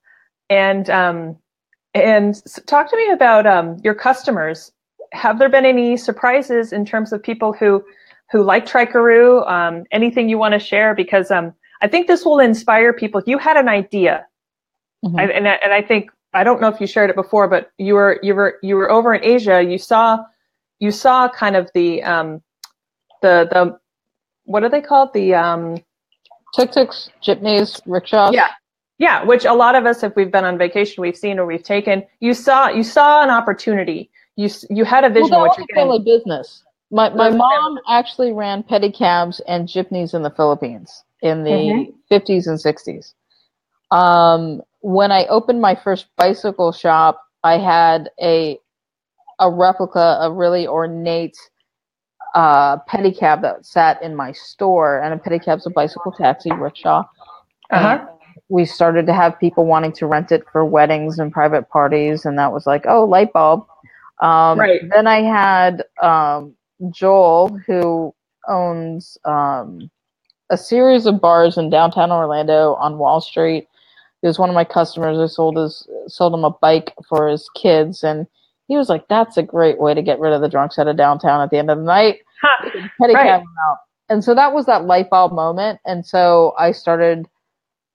and um, and talk to me about um, your customers. Have there been any surprises in terms of people who who like Trikaroo? Um, anything you want to share? Because um, I think this will inspire people. You had an idea, mm-hmm. I, and and I think I don't know if you shared it before, but you were you were you were over in Asia. You saw you saw kind of the um, the the what are they called the um, tuk tuks, jeepneys, rickshaws. Yeah, yeah, which a lot of us, if we've been on vacation, we've seen or we've taken. You saw you saw an opportunity. You you had a vision. Well, that family business. My my mom actually ran pedicabs and jeepneys in the Philippines in the mm-hmm. 50s and 60s. Um, when I opened my first bicycle shop, I had a a replica, a really ornate uh, pedicab that sat in my store, and a pedicab's a bicycle taxi rickshaw. Uh-huh we started to have people wanting to rent it for weddings and private parties, and that was like, oh, light bulb. Um, right. Then I had um, Joel, who owns um, a series of bars in downtown Orlando on Wall Street. He was one of my customers. I sold his sold him a bike for his kids, and he was like, "That's a great way to get rid of the drunks out of downtown at the end of the night." Huh. Right. And so that was that light bulb moment. And so I started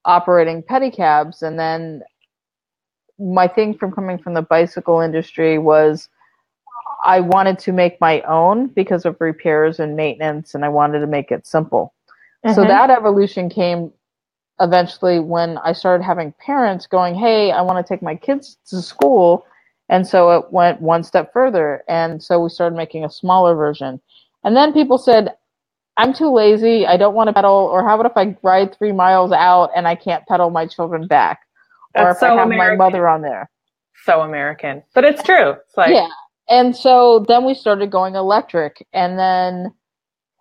operating pedicabs and then my thing from coming from the bicycle industry was I wanted to make my own because of repairs and maintenance and I wanted to make it simple. Mm-hmm. So that evolution came eventually when I started having parents going, Hey, I want to take my kids to school. And so it went one step further. And so we started making a smaller version. And then people said, I'm too lazy. I don't want to pedal. Or how about if I ride three miles out and I can't pedal my children back? Or if so I have American. my mother on there. So American. But it's true. It's like Yeah. And so then we started going electric. And then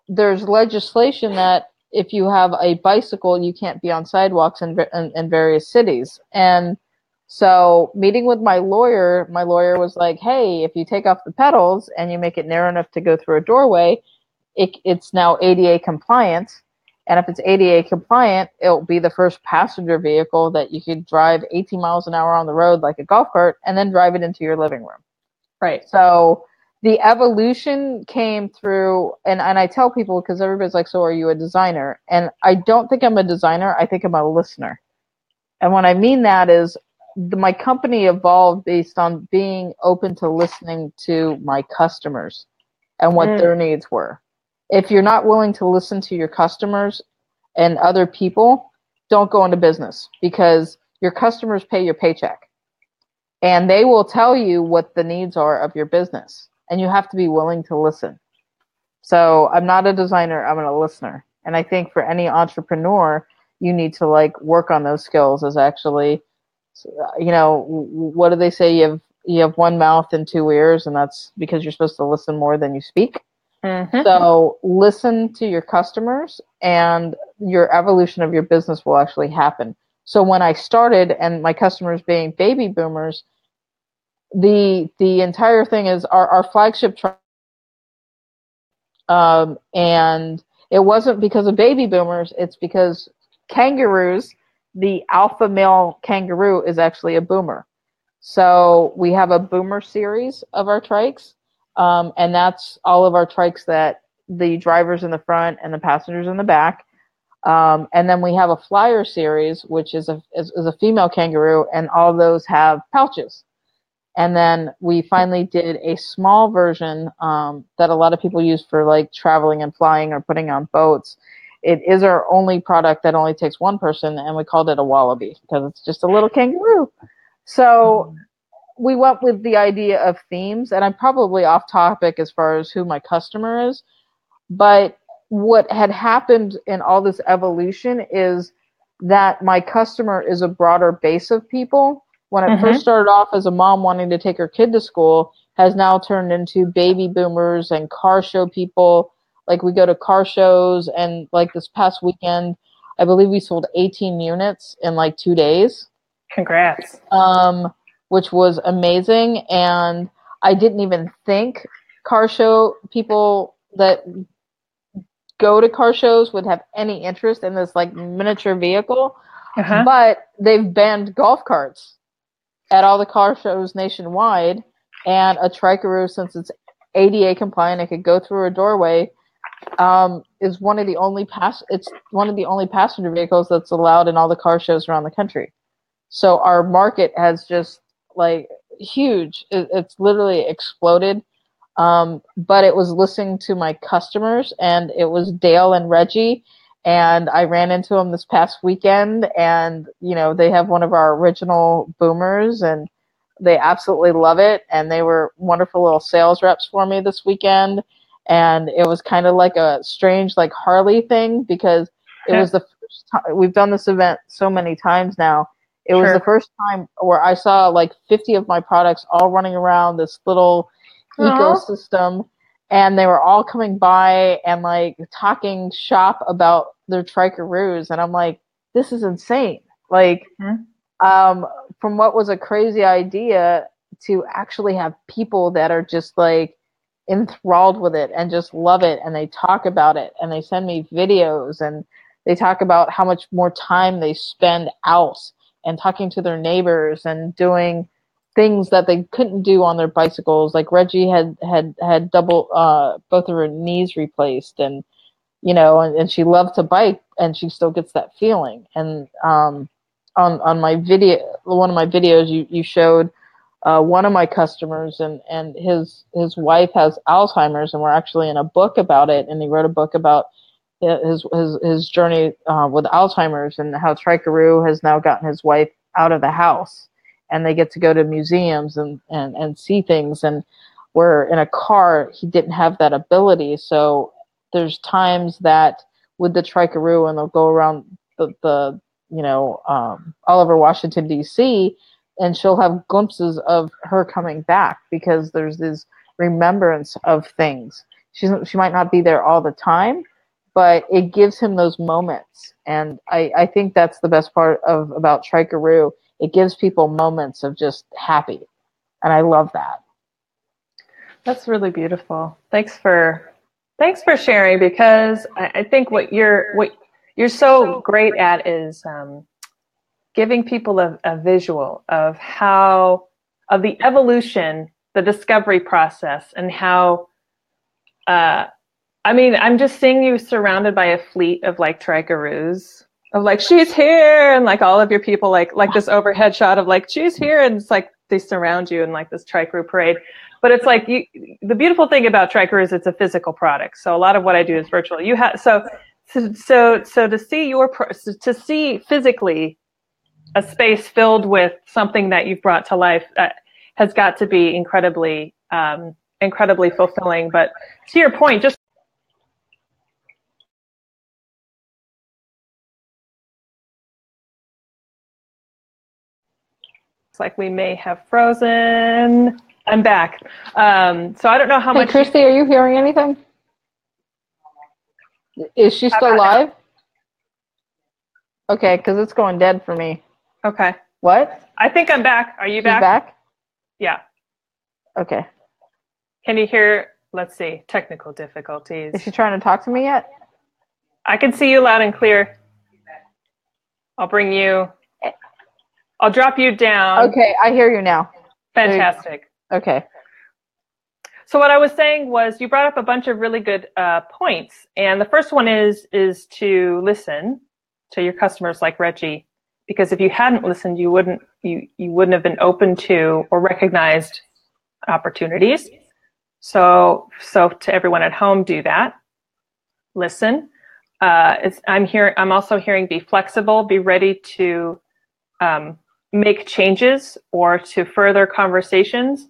there's legislation that if you have a bicycle, you can't be on sidewalks in, in, in various cities. And so meeting with my lawyer, my lawyer was like, Hey, if you take off the pedals and you make it narrow enough to go through a doorway, it, it's now ADA compliant. And if it's ADA compliant, it'll be the first passenger vehicle that you could drive 18 miles an hour on the road like a golf cart and then drive it into your living room. Right. So the evolution came through, and, and I tell people because everybody's like, So are you a designer? And I don't think I'm a designer, I think I'm a listener. And what I mean that is, the, my company evolved based on being open to listening to my customers and what Mm. their needs were. If you're not willing to listen to your customers and other people, don't go into business because your customers pay your paycheck and they will tell you what the needs are of your business and you have to be willing to listen. So I'm not a designer, I'm a listener. And I think for any entrepreneur, you need to like work on those skills as actually you know what do they say you have you have one mouth and two ears and that's because you're supposed to listen more than you speak Mhm. so listen to your customers and your evolution of your business will actually happen so when i started and my customers being baby boomers the the entire thing is our, our flagship truck um, and it wasn't because of baby boomers it's because kangaroos the alpha male kangaroo is actually a boomer. So we have a boomer series of our trikes um, and that's all of our trikes that the drivers in the front and the passengers in the back um, and then we have a flyer series which is a is, is a female kangaroo and all those have pouches and then we finally did a small version um, that a lot of people use for like traveling and flying or putting on boats. It is our only product that only takes one person, and we called it a wallaby because it's just a little kangaroo. So we went with the idea of themes, and I'm probably off topic as far as who my customer is, but what had happened in all this evolution is that my customer is a broader base of people when it Mhm. first started off as a mom wanting to take her kid to school has now turned into baby boomers and car show people like we go to car shows and like this past weekend i believe we sold 18 units in like two days Congrats. um, which was amazing and i didn't even think car show people that go to car shows would have any interest in this like miniature vehicle Uh-huh. but they've banned golf carts at all the car shows nationwide, and a Trikaroo, since it's ADA compliant, it could go through a doorway. Um, is one of the only pass. It's one of the only passenger vehicles that's allowed in all the car shows around the country. So our market has just like huge. It, it's literally exploded. Um, but it was listening to my customers, and it was Dale and Reggie and I ran into them this past weekend and you know they have one of our original boomers and they absolutely love it. And they were wonderful little sales reps for me this weekend. And it was kind of like a strange like Harley thing because it was the first time we've done this event so many times now. It was the first time where I saw like 50 of my products all running around this little Aw. ecosystem and they were all coming by and like talking shop about their trikaroos and i'm like this is insane. Like Mhm. um from what was a crazy idea to actually have people that are just like enthralled with it and just love it. And they talk about it and they send me videos and they talk about how much more time they spend out and talking to their neighbors and doing things that they couldn't do on their bicycles. Like Reggie had had had double uh, both of her knees replaced, and you know, and, and she loved to bike, and she still gets that feeling. And um, on on my video, one of my videos, you you showed uh, one of my customers, and and his his wife has Alzheimer's, and we're actually in a book about it, and he wrote a book about his his his journey uh, with Alzheimer's and how Trikaroo has now gotten his wife out of the house and they get to go to museums and, and, and see things and where in a car he didn't have that ability so there's times that with the Trikaroo and they'll go around the, the you know um, all over Washington D.C. and she'll have glimpses of her coming back because there's this remembrance of things. She's she might not be there all the time, but it gives him those moments, and I, I think that's the best part of about Trikaroo. It gives people moments of just happy, and I love that. That's really beautiful. Thanks for thanks for sharing because I, I think what you're what you're so great at is um, giving people a, a visual of how of the evolution, the discovery process, and how. Uh, I mean, I'm just seeing you surrounded by a fleet of like Trikaroos. Of like she's here and like all of your people like like this overhead shot of like she's here and it's like they surround you in like this Trikaroo parade. But it's like you, the beautiful thing about Trikaroo is it's a physical product. So a lot of what i do is virtual. You have so so so to see your to see physically a space filled with something that you've brought to life uh, has got to be incredibly um, incredibly fulfilling. But to your point just It's like we may have frozen. I'm back. Um, so I don't know how hey, much. Christy, are you hearing anything? Is she still live? Okay, because it's going dead for me. Okay. What? I think I'm back. Are you She's back? back? Yeah. Okay. Can you hear? Let's see. Technical difficulties. Is she trying to talk to me yet? I can see you loud and clear. I'll bring you. I'll drop you down. Okay, I hear you now. Fantastic. Okay. So what I was saying was you brought up a bunch of really good uh, points, and the first one is is to listen to your customers like Reggie, because if you hadn't listened, you wouldn't you you wouldn't have been open to or recognized opportunities. So so to everyone at home, do that. Listen. Uh, I'm here. I'm also hearing be flexible, be ready to um, make changes or to further conversations.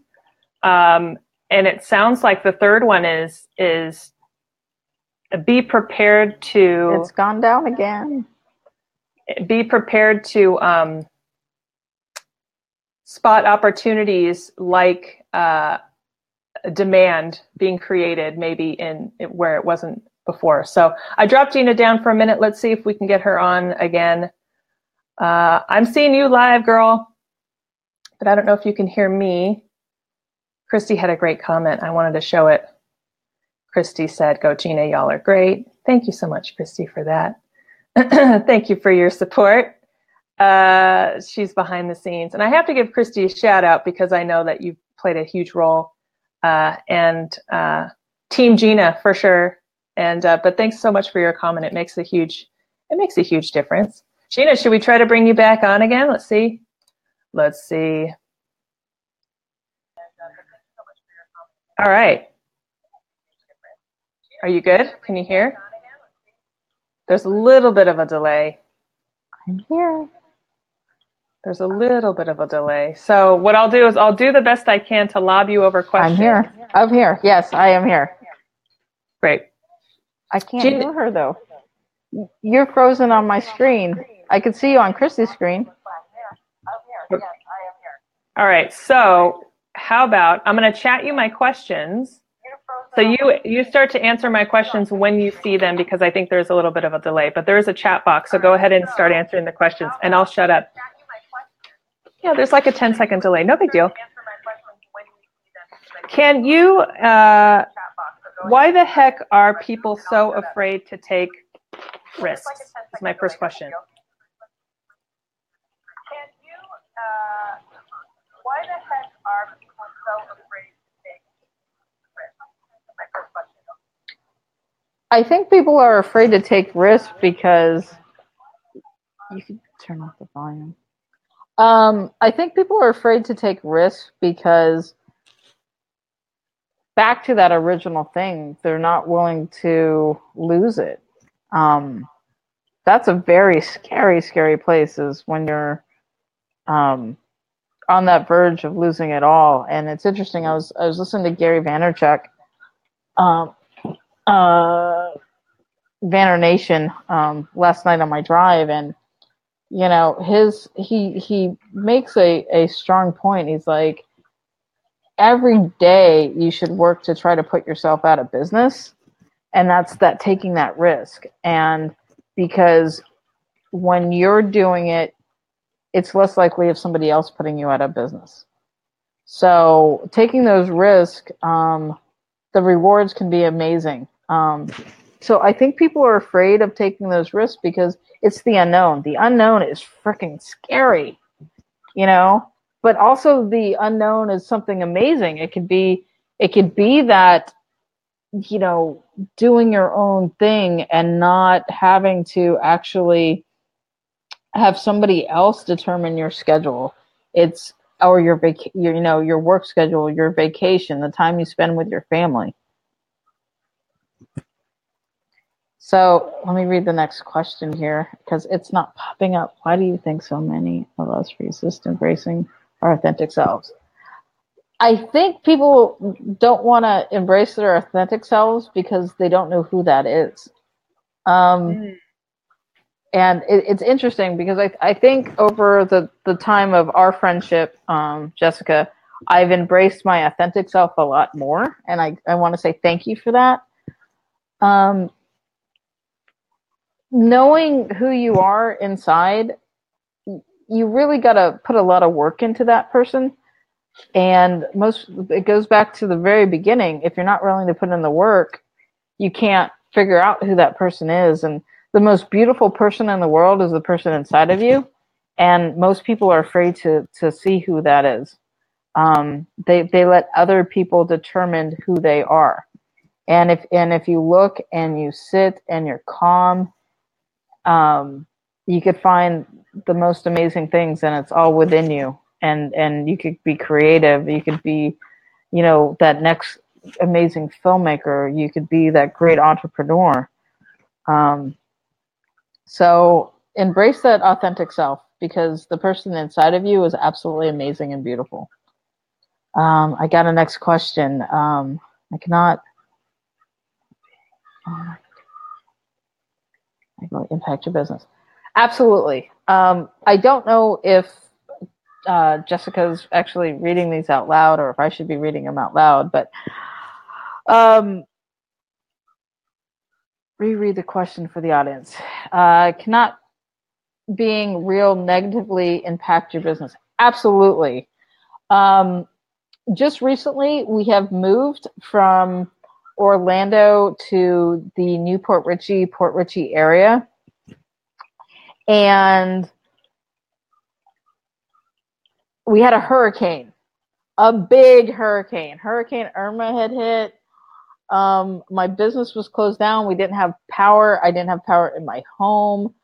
Um, and it sounds like the third one is is be prepared to It's gone down again. be prepared to um, spot opportunities like uh, demand being created maybe in where it wasn't before. So I dropped Gina down for a minute. Let's see if we can get her on again. Uh, I'm seeing you live, girl, but I don't know if you can hear me. Christy had a great comment. I wanted to show it. Christy said, Go, Gina, y'all are great. Thank you so much, Christy, for that. Thank you for your support. Uh, she's behind the scenes. And I have to give Christy a shout out because I know that you've played a huge role. Uh, and uh, Team Gina, for sure. And uh, but thanks so much for your comment. It makes a huge it makes a huge difference. Gina, should we try to bring you back on again? Let's see. Let's see. All right. Are you good? Can you hear? There's a little bit of a delay. I'm here. There's a little bit of a delay. So what I'll do is I'll do the best I can to lob you over questions. I'm here. I'm here. Yes, I am here. Great. I can't Gina- hear her though. You're frozen on my screen. I can see you on Christy's screen. All right. So how about I'm going to chat you my questions. So you you start to answer my questions when you see them because I think there's a little bit of a delay, but there is a chat box. So go ahead and start answering the questions and I'll shut up. Yeah, there's like a 10 second delay. No big deal. Can you uh, why the heck are people so afraid to take risks? Is my first question. Can you uh, why the heck are people so afraid to take risks? Question. I think people are afraid to take risks because you can turn off the volume. Um, I think people are afraid to take risks because back to that original thing, they're not willing to lose it. Um, that's a very scary, scary place is when you're um, on that verge of losing it all. And it's interesting. I was I was listening to Gary Vaynerchuk, um, uh, Vayner Nation um, last night on my drive, and you know his he he makes a a strong point. He's like every day you should work to try to put yourself out of business and that's that taking that risk and because when you're doing it it's less likely of somebody else putting you out of business. So taking those risks um, the rewards can be amazing. Um, so i think people are afraid of taking those risks because it's the unknown. The unknown is freaking scary you know? But also the unknown is something amazing. It could be it could be that you know doing your own thing and not having to actually have somebody else determine your schedule. It's or your vac your, you know your work schedule, your vacation, the time you spend with your family. So let me read the next question here because it's not popping up. Why do you think so many of us resist embracing our authentic selves? I think people don't want to embrace their authentic selves because they don't know who that is. Um, mm. And it, it's interesting because I, I think over the, the time of our friendship, um, Jessica, I've embraced my authentic self a lot more. And I, I want to say thank you for that. Um, knowing who you are inside, you really got to put a lot of work into that person. And most, it goes back to the very beginning. If you're not willing to put in the work, you can't figure out who that person is. And the most beautiful person in the world is the person inside of you. And most people are afraid to, to see who that is. Um, they, they let other people determine who they are. And if, and if you look and you sit and you're calm um, you could find the most amazing things and it's all within you and and you could be creative you could be you know that next amazing filmmaker you could be that great entrepreneur um, so embrace that authentic self because the person inside of you is absolutely amazing and beautiful um, i got a next question um, i cannot really impact your business. Absolutely. Um, I don't know if uh, Jessica's actually reading these out loud or if I should be reading them out loud, but um, reread the question for the audience. Uh, cannot being real negatively impact your business? Absolutely. Um, just recently, we have moved from Orlando to the New Port Richey, Port Richey area. And we had a hurricane, a big hurricane. Hurricane Irma had hit. Um, my business was closed down. We didn't have power. I didn't have power in my home.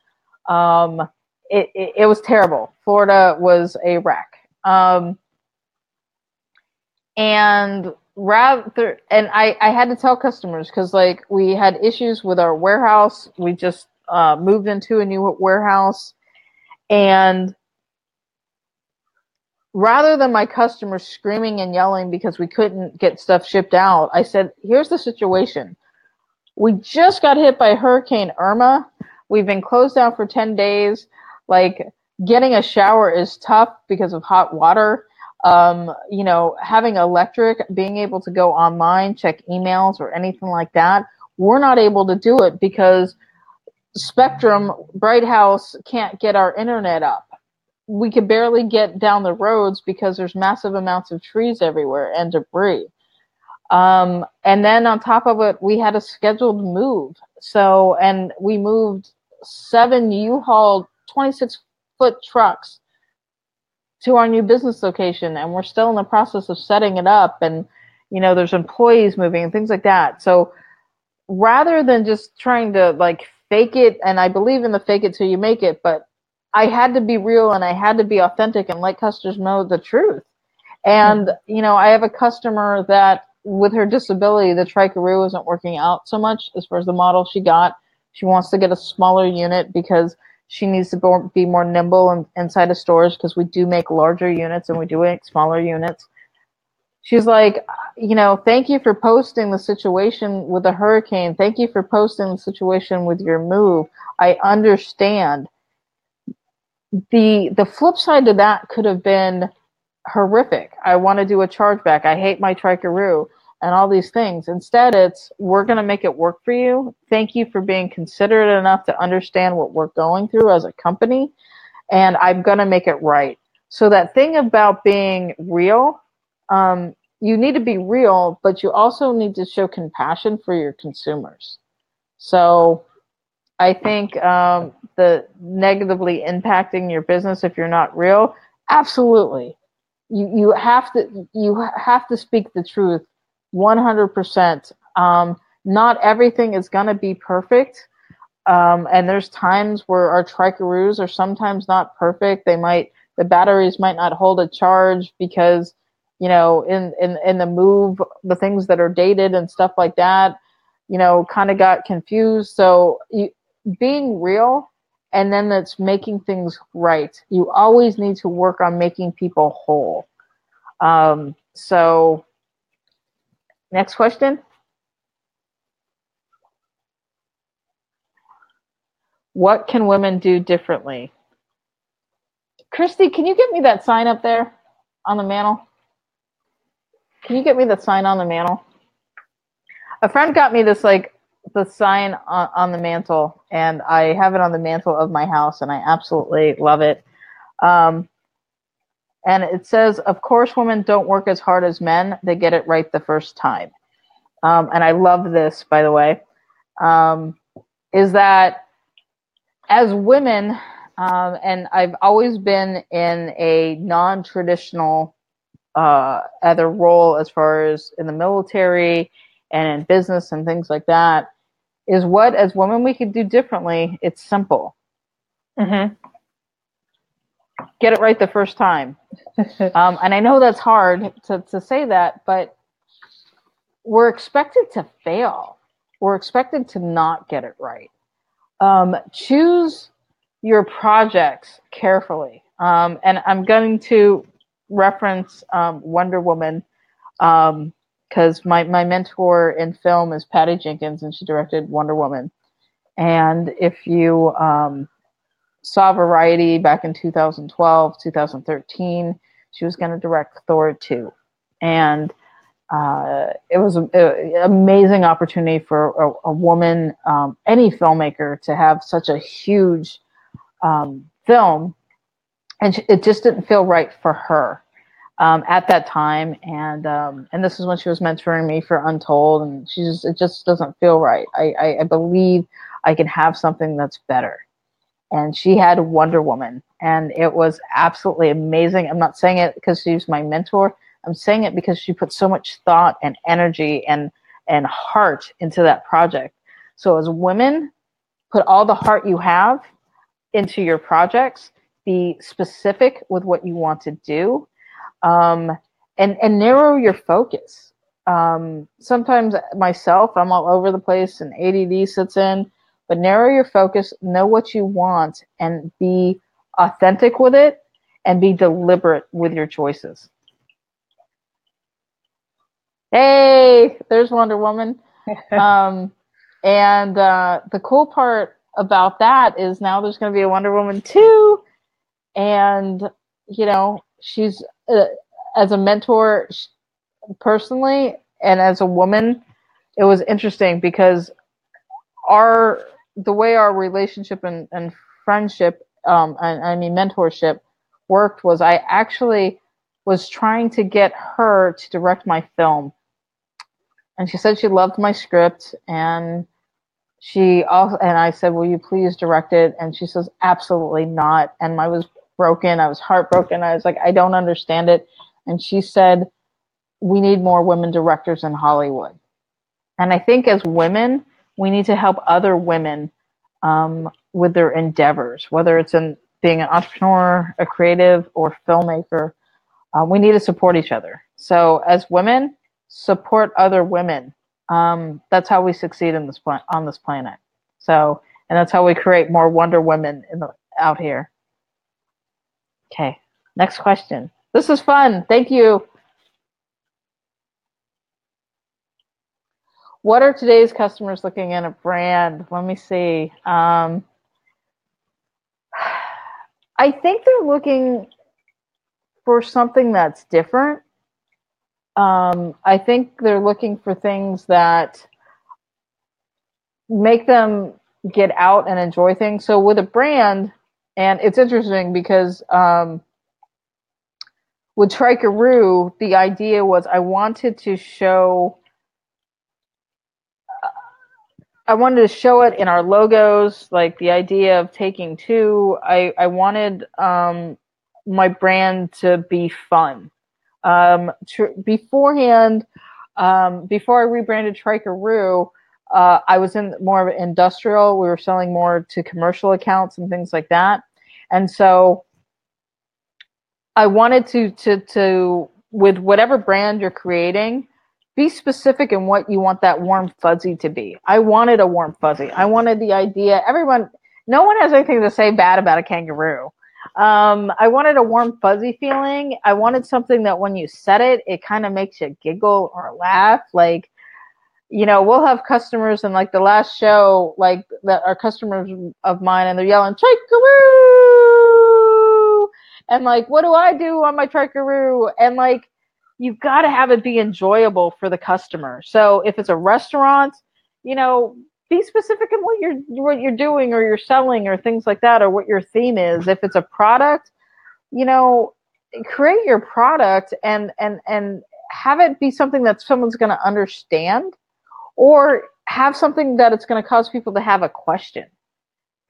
Um, it, it, it was terrible. Florida was a wreck. Um, and rather and i i had to tell customers because like we had issues with our warehouse we just uh, moved into a new warehouse and rather than my customers screaming and yelling because we couldn't get stuff shipped out i said here's the situation we just got hit by hurricane irma we've been closed down for 10 days like getting a shower is tough because of hot water um, you know, having electric, being able to go online, check emails or anything like that. We're not able to do it because Spectrum Bright House can't get our internet up. We could barely get down the roads because there's massive amounts of trees everywhere and debris. Um, and then on top of it, we had a scheduled move. So, and we moved seven U-Haul 26 foot trucks to our new business location and we're still in the process of setting it up and you know there's employees moving and things like that so rather than just trying to like fake it and i believe in the fake it till you make it but i had to be real and i had to be authentic and let customers know the truth and mm-hmm. you know i have a customer that with her disability the trikaroo isn't working out so much as far as the model she got she wants to get a smaller unit because she needs to be more nimble in, inside of stores because we do make larger units and we do make smaller units. She's like, you know, thank you for posting the situation with the hurricane. Thank you for posting the situation with your move. I understand. The the flip side to that could have been horrific. I want to do a chargeback. I hate my Trikaroo and all these things. Instead, it's we're going to make it work for you. Thank you for being considerate enough to understand what we're going through as a company, and I'm going to make it right. So that thing about being real, um, you need to be real, but you also need to show compassion for your consumers. So I think um, the negatively impacting your business if you're not real, absolutely. You, you have to you have to speak the truth 100%. Um, not everything is going to be perfect. Um, and there's times where our Trikaroos are sometimes not perfect. They might the batteries might not hold a charge because you know in in in the move the things that are dated and stuff like that you know kind of got confused. So you, being real and then that's making things right. You always need to work on making people whole. Um, so, next question. What can women do differently? Christy, can you get me that sign up there on the mantle? Can you get me the sign on the mantle? A friend got me this like the sign on, on the mantle, and I have it on the mantle of my house, and I absolutely love it. Um, and it says, "Of course, women don't work as hard as men; they get it right the first time." Um, and I love this, by the way. Um, is that as women, um, and I've always been in a non-traditional uh, other role as far as in the military and in business and things like that is what as women we could do differently. It's simple. Mm-hmm. get it right the first time. Um, and i know that's hard to, to say that but we're expected to fail. We're expected to not get it right. Um, choose your projects carefully. Um, and i'm going to reference um, wonder woman. Um, because my, my mentor in film is Patty Jenkins, and she directed Wonder Woman. And if you um, saw Variety back in 2012, 2013, she was going to direct Thor 2. And uh, it was an amazing opportunity for a, a woman, um, any filmmaker, to have such a huge um, film. And it just didn't feel right for her um, at that time, and um, and this is when she was mentoring me for Untold, and she just it just doesn't feel right. I, I, I believe I can have something that's better, and she had Wonder Woman, and it was absolutely amazing. I'm not saying it because she's my mentor. I'm saying it because she put so much thought and energy and and heart into that project. So as women, put all the heart you have into your projects. Be specific with what you want to do um, and and narrow your focus. Um, sometimes myself, I'm all over the place, and ADD sits in. But narrow your focus, know what you want, and be authentic with it, and be deliberate with your choices. Hey, there's Wonder Woman. um, and uh, the cool part about that is now there's going to be a Wonder Woman 2. And, you know, she's uh, as a mentor personally and as a woman it was interesting because our the way our relationship and, and friendship um and i mean mentorship worked was i actually was trying to get her to direct my film. And she said she loved my script and she also and i said will you please direct it? And she says absolutely not. And i was broken. I was heartbroken. I was like, I don't understand it. And she said, we need more women directors in Hollywood. And I think as women, we need to help other women um, with their endeavors, whether it's in being an entrepreneur, a creative, or filmmaker. Uh, we need to support each other. So as women, support other women. Um, that's how we succeed in this on this planet. So, and that's how we create more Wonder Women in the, out here. Okay, next question. This is fun. Thank you. What are today's customers looking in a brand? Let me see. Um, I think they're looking for something that's different. Um, I think they're looking for things that make them get out and enjoy things. So with a brand, and it's interesting because um, with Trikaroo, the idea was I wanted to show. I wanted to show it in our logos, like the idea of taking two. I, I wanted um, my brand to be fun. Um, tr- beforehand, um, before I rebranded Trikaroo, uh, I was in more of an industrial. We were selling more to commercial accounts and things like that. And so I wanted to to to with whatever brand you're creating, be specific in what you want that warm fuzzy to be. I wanted a warm fuzzy. I wanted the idea. Everyone, no one has anything to say bad about a kangaroo. Um, I wanted a warm fuzzy feeling. I wanted something that when you said it, it kind of makes you giggle or laugh. Like, you know, we'll have customers in like the last show, like that are customers of mine, and they're yelling "Trikaroo," and like, what do I do on my Trikaroo? And like, you've got to have it be enjoyable for the customer. So if it's a restaurant, you know, be specific in what you're what you're doing or you're selling or things like that or what your theme is. If it's a product, you know, create your product and and and have it be something that someone's going to understand or have something that it's going to cause people to have a question.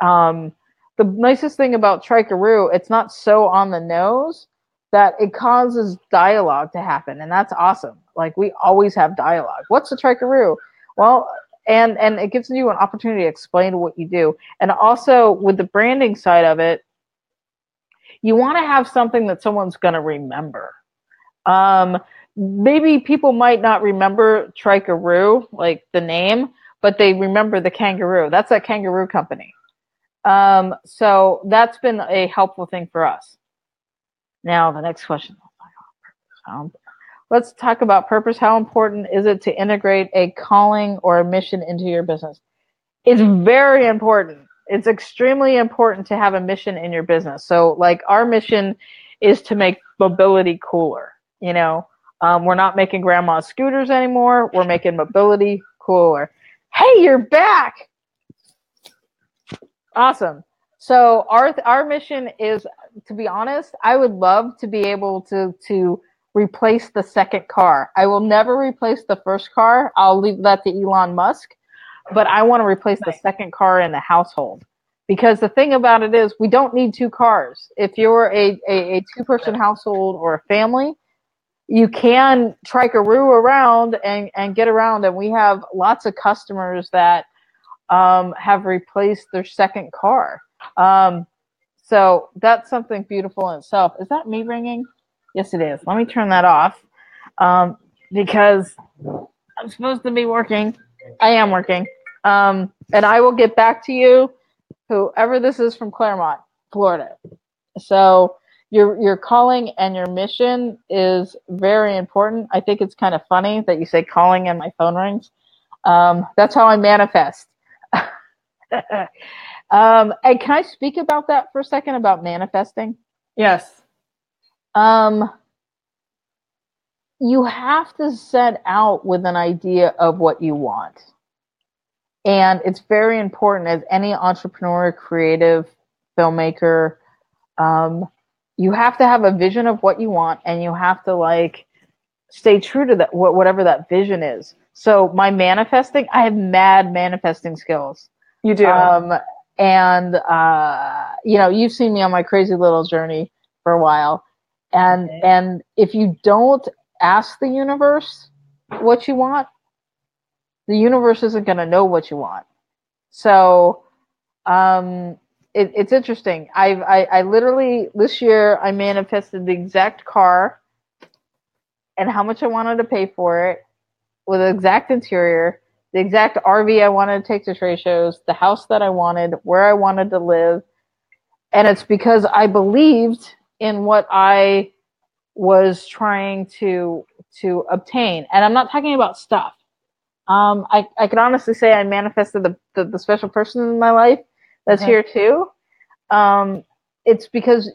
Um, the nicest thing about Trikaroo, it's not so on the nose that it causes dialogue to happen, and that's awesome. Like we always have dialogue. What's a Trikaroo? Well, and and it gives you an opportunity to explain what you do and also with the branding side of it you want to have something that someone's going to remember um, maybe people might not remember trikaroo like the name but they remember the kangaroo that's a kangaroo company um, so that's been a helpful thing for us now the next question um, let's talk about purpose. How important is it to integrate a calling or a mission into your business? It's very important. It's extremely important to have a mission in your business. So, like, our mission is to make mobility cooler. You know, um, we're not making grandma's scooters anymore. We're making mobility cooler. Hey, you're back. Awesome. So our our mission is, to be honest, I would love to be able to to replace the second car. I will never replace the first car. I'll leave that to Elon Musk, but I want to replace the second car in the household. Because the thing about it is, we don't need two cars. If you're a, a, a two person household or a family, you can trikaroo around and, and get around. And we have lots of customers that um, have replaced their second car. Um, so that's something beautiful in itself. Is that me ringing? Yes, it is. Let me turn that off um, because I'm supposed to be working. I am working. Um, and I will get back to you, whoever this is from Clermont, Florida. So your your calling and your mission is very important. I think it's kind of funny that you say calling and my phone rings. Um, that's how I manifest. um, and can I speak about that for a second about manifesting? Yes um, you have to set out with an idea of what you want. And it's very important as any entrepreneur, creative, filmmaker, um, you have to have a vision of what you want and you have to like stay true to that, whatever that vision is. So my manifesting, I have mad manifesting skills. You do. Um, and, uh, you know, you've seen me on my crazy little journey for a while and okay. and if you don't ask the universe what you want the universe isn't going to know what you want so um it, it's interesting I've, i i literally this year i manifested the exact car and how much i wanted to pay for it with the exact interior the exact rv i wanted to take to trade shows the house that i wanted where i wanted to live and it's because i believed in what I was trying to to obtain. And I'm not talking about stuff. Um, I, I can honestly say I manifested the, the, the special person in my life that's here too. Um, it's because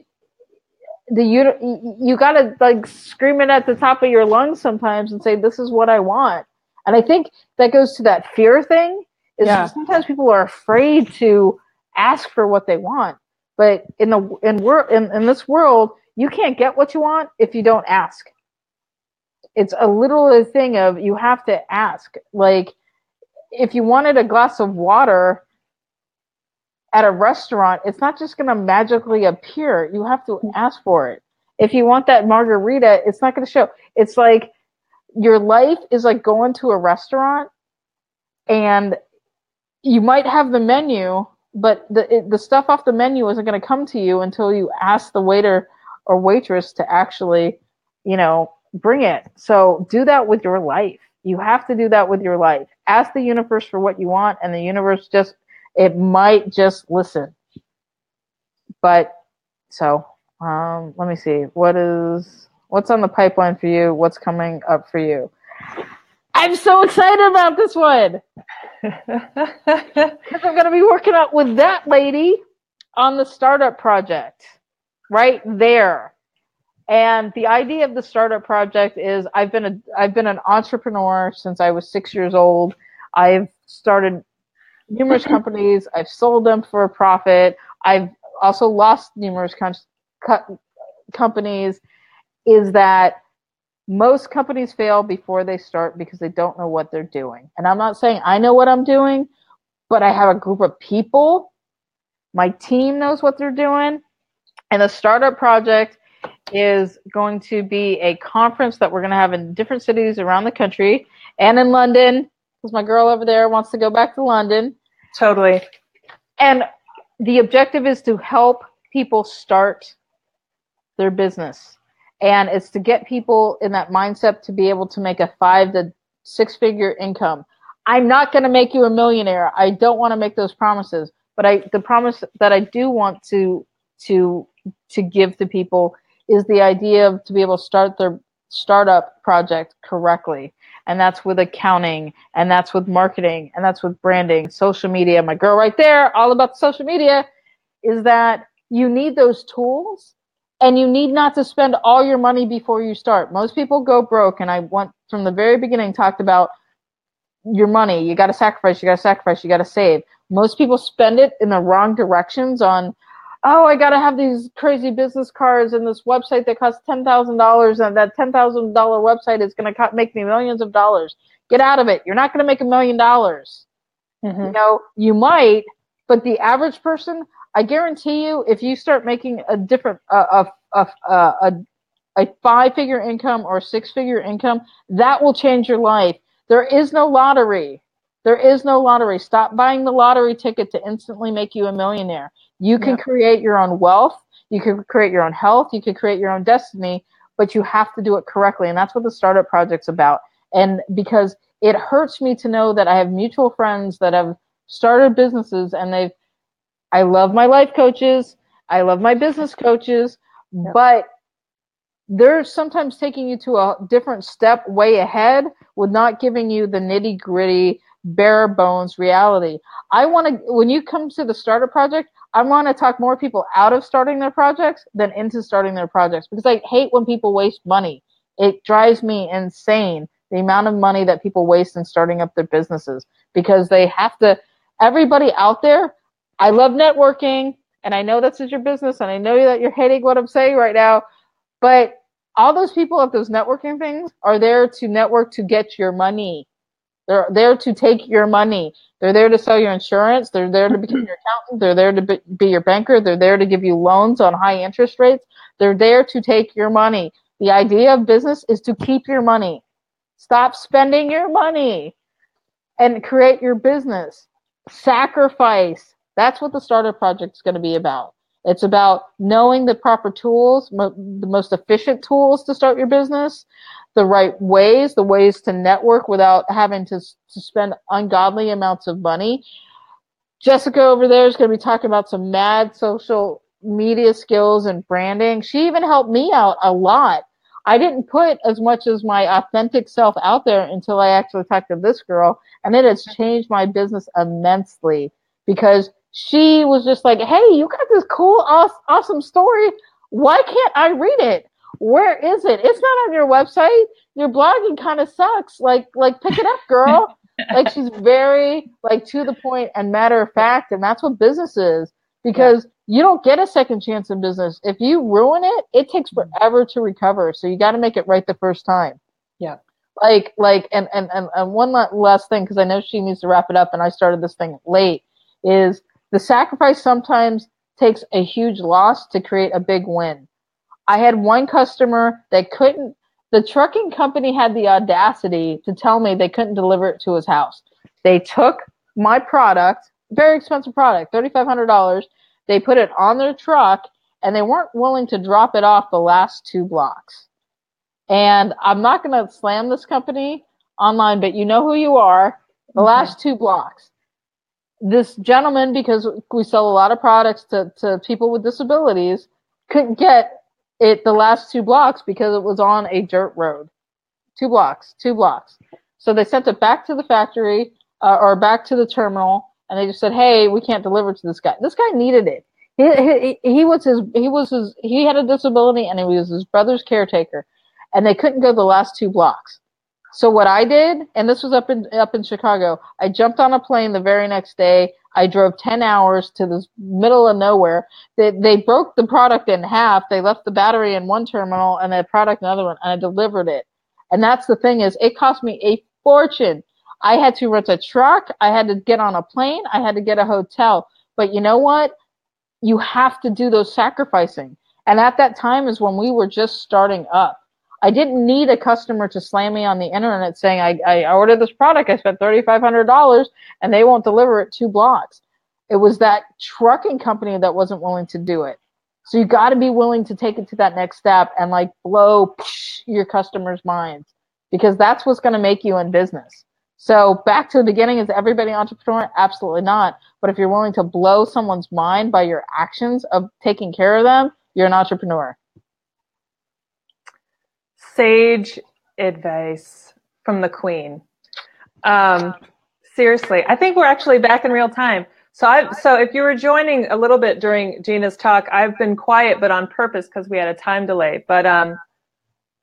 the you you gotta like scream it at the top of your lungs sometimes and say this is what I want. And I think that goes to that fear thing. Is yeah. sometimes people are afraid to ask for what they want. But in the in world in, in this world, you can't get what you want if you don't ask. It's a little thing of you have to ask. Like if you wanted a glass of water at a restaurant, it's not just going to magically appear. You have to mm-hmm. ask for it. If you want that margarita, it's not going to show. It's like your life is like going to a restaurant and you might have the menu, but the it, the stuff off the menu isn't going to come to you until you ask the waiter or waitress to actually, you know, bring it. So do that with your life. You have to do that with your life. Ask the universe for what you want, and the universe just it might just listen. But so um, let me see. What is what's on the pipeline for you? What's coming up for you? I'm so excited about this one because I'm going to be working out with that lady on the startup project right there. And the idea of the startup project is I've been a I've been an entrepreneur since I was six years old. I've started numerous companies. I've sold them for a profit. I've also lost numerous com- companies. Is that most companies fail before they start because they don't know what they're doing. And I'm not saying I know what I'm doing, but I have a group of people. My team knows what they're doing. And the startup project is going to be a conference that we're going to have in different cities around the country and in London because my girl over there wants to go back to London. Totally. And the objective is to help people start their business and it's to get people in that mindset to be able to make a five to six figure income. I'm not going to make you a millionaire. I don't want to make those promises, but I the promise that I do want to to to give to people is the idea of to be able to start their startup project correctly. And that's with accounting and that's with marketing and that's with branding, social media. My girl right there, all about social media is that you need those tools and you need not to spend all your money before you start. Most people go broke, and I want from the very beginning talked about your money. You got to sacrifice. You got to sacrifice. You got to save. Most people spend it in the wrong directions on. Oh, I got to have these crazy business cards and this website that costs ten thousand dollars, and that ten thousand dollar website is going to make me millions of dollars. Get out of it. You're not going to make a million dollars. Mm-hmm. You know, you might, but the average person, I guarantee you, if you start making a different a a a, a, a five figure income or six figure income, that will change your life. There is no lottery. There is no lottery. Stop buying the lottery ticket to instantly make you a millionaire. You can yeah. create your own wealth. You can create your own health. You can create your own destiny, but you have to do it correctly. And that's what the startup project's about. And because it hurts me to know that I have mutual friends that have started businesses and they've I love my life coaches. I love my business coaches, yep. but they're sometimes taking you to a different step way ahead with not giving you the nitty gritty, bare bones reality. I want to, when you come to the starter project, I want to talk more people out of starting their projects than into starting their projects because I hate when people waste money. It drives me insane the amount of money that people waste in starting up their businesses because they have to, everybody out there I love networking, and I know this is your business, and I know that you're hating what I'm saying right now, but all those people at those networking things are there to network to get your money. They're there to take your money. They're there to sell your insurance. They're there to become your accountant. They're there to be your banker. They're there to give you loans on high interest rates. They're there to take your money. The idea of business is to keep your money. Stop spending your money and create your business. Sacrifice that's what the starter project is going to be about. It's about knowing the proper tools, mo- the most efficient tools to start your business, the right ways, the ways to network without having to, to spend ungodly amounts of money. Jessica over there is going to be talking about some mad social media skills and branding. She even helped me out a lot. I didn't put as much as my authentic self out there until I actually talked to this girl, and it has changed my business immensely because she was just like, "Hey, you got this cool, awesome story. Why can't I read it? Where is it? It's not on your website. Your blogging kind of sucks. Like, like pick it up, girl." like she's very like to the point and matter of fact, and that's what business is because yeah. you don't get a second chance in business. If you ruin it, it takes mm-hmm. forever to recover. So you got to make it right the first time. Yeah. Like, like, and and and, and one last thing because I know she needs to wrap it up, and I started this thing late. Is the sacrifice sometimes takes a huge loss to create a big win. I had one customer that couldn't, the trucking company had the audacity to tell me they couldn't deliver it to his house. They took my product, very expensive product, $3,500. They put it on their truck and they weren't willing to drop it off the last two blocks. And I'm not going to slam this company online, but you know who you are. The mm-hmm. last two blocks. This gentleman, because we sell a lot of products to, to people with disabilities, couldn't get it the last two blocks because it was on a dirt road. Two blocks, two blocks. So they sent it back to the factory uh, or back to the terminal, and they just said, "Hey, we can't deliver to this guy. This guy needed it. He, he, he was his he was his he had a disability, and he was his brother's caretaker, and they couldn't go the last two blocks. So what I did, and this was up in up in Chicago, I jumped on a plane the very next day. I drove ten hours to the middle of nowhere. They they broke the product in half. They left the battery in one terminal and the product in another one, and I delivered it. And that's the thing is, it cost me a fortune. I had to rent a truck. I had to get on a plane. I had to get a hotel. But you know what? You have to do those sacrificing. And at that time is when we were just starting up. I didn't need a customer to slam me on the internet saying, I, I ordered this product, I spent $3,500 and they won't deliver it two blocks. It was that trucking company that wasn't willing to do it. So you got to be willing to take it to that next step and like blow psh, your customers' minds because that's what's going to make you in business. So back to the beginning, is everybody entrepreneur? Absolutely not. But if you're willing to blow someone's mind by your actions of taking care of them, you're an entrepreneur sage advice from the queen. Um, seriously, I think we're actually back in real time. So I so if you were joining a little bit during Gina's talk, I've been quiet, but on purpose because we had a time delay. But um,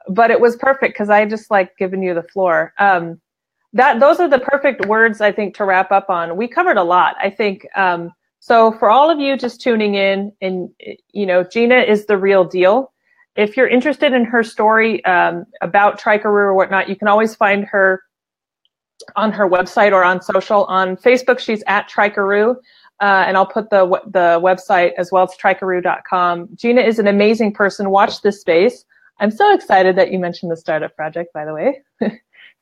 but it was perfect because I just like giving you the floor. Um, that those are the perfect words I think to wrap up on. We covered a lot. I think um, so. For all of you just tuning in, and you know, Gina is the real deal if you're interested in her story um, about Trikaroo or whatnot, you can always find her on her website or on social. On Facebook, she's at Trikaroo, uh, and I'll put the the website as well. It's trikaroo.com. Gina is an amazing person. Watch this space. I'm so excited that you mentioned the startup project, by the way.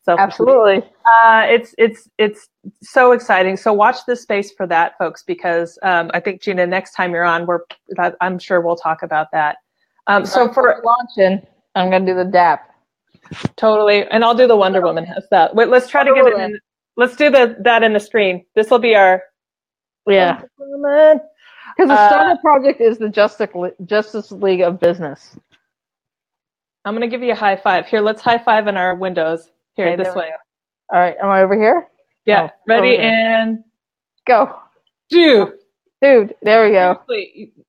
so absolutely, uh, it's it's it's so exciting. So watch this space for that, folks, because um, I think Gina, next time you're on, we're I'm sure we'll talk about that. Um, so for launching, I'm gonna do the DAP. Totally, and I'll do the Wonder Woman. How's that? Wait, let's try to get it. In, let's do the that in the screen. This will be our yeah. Because the uh, startup project is the Justice Justice League of Business. I'm gonna give you a high five. Here, let's high five in our windows. Here, okay, this way. All right, am I over here? Yeah, oh, ready and go. Do. Dude, there we go.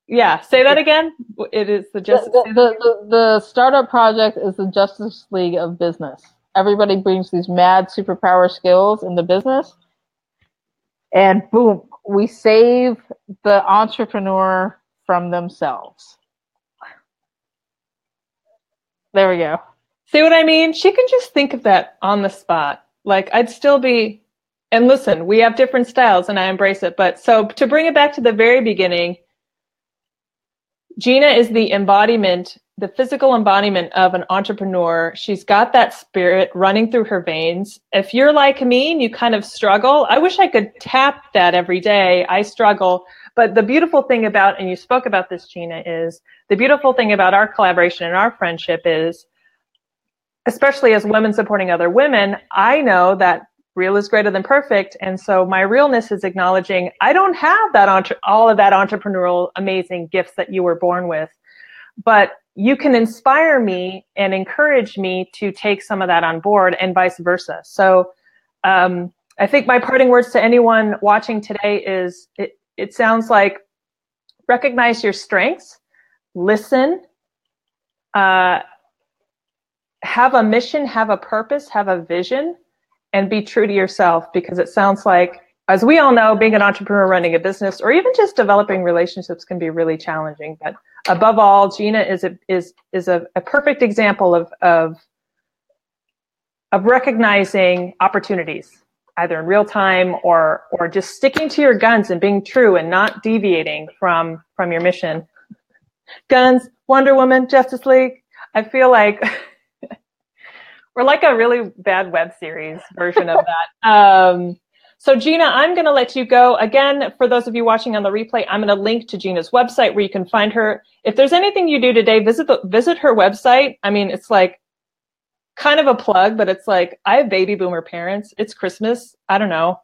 Yeah, say that again. It is the Justice. The, the, the, the, startup project is the Justice League of Business. Everybody brings these mad superpower skills in the business, and boom, we save the entrepreneur from themselves. There we go. See what I mean? She can just think of that on the spot. Like I'd still be and listen, we have different styles and I embrace it. But so to bring it back to the very beginning, Gina is the embodiment, the physical embodiment of an entrepreneur. She's got that spirit running through her veins. If you're like me and you kind of struggle, I wish I could tap that every day. I struggle. But the beautiful thing about, and you spoke about this, Gina, is the beautiful thing about our collaboration and our friendship is, especially as women supporting other women, I know that real is greater than perfect. And so my realness is acknowledging I don't have that entre- all of that entrepreneurial amazing gifts that you were born with, but you can inspire me and encourage me to take some of that on board and vice versa. So um, I think my parting words to anyone watching today is it, it sounds like recognize your strengths, listen, uh, have a mission, have a purpose, have a vision, and be true to yourself because it sounds like as we all know being an entrepreneur running a business or even just developing relationships can be really challenging. But above all gina is a is is a, a perfect example of of of recognizing opportunities either in real time or or just sticking to your guns and being true and not deviating from from your mission. Guns wonder woman justice league i feel like We're like a really bad web series version of that. Um, So Gina, I'm going to let you go. Again, for those of you watching on the replay, I'm going to link to Gina's website where you can find her. If there's anything you do today, visit the, visit her website. I mean, it's like kind of a plug, but it's like I have baby boomer parents. It's Christmas. I don't know.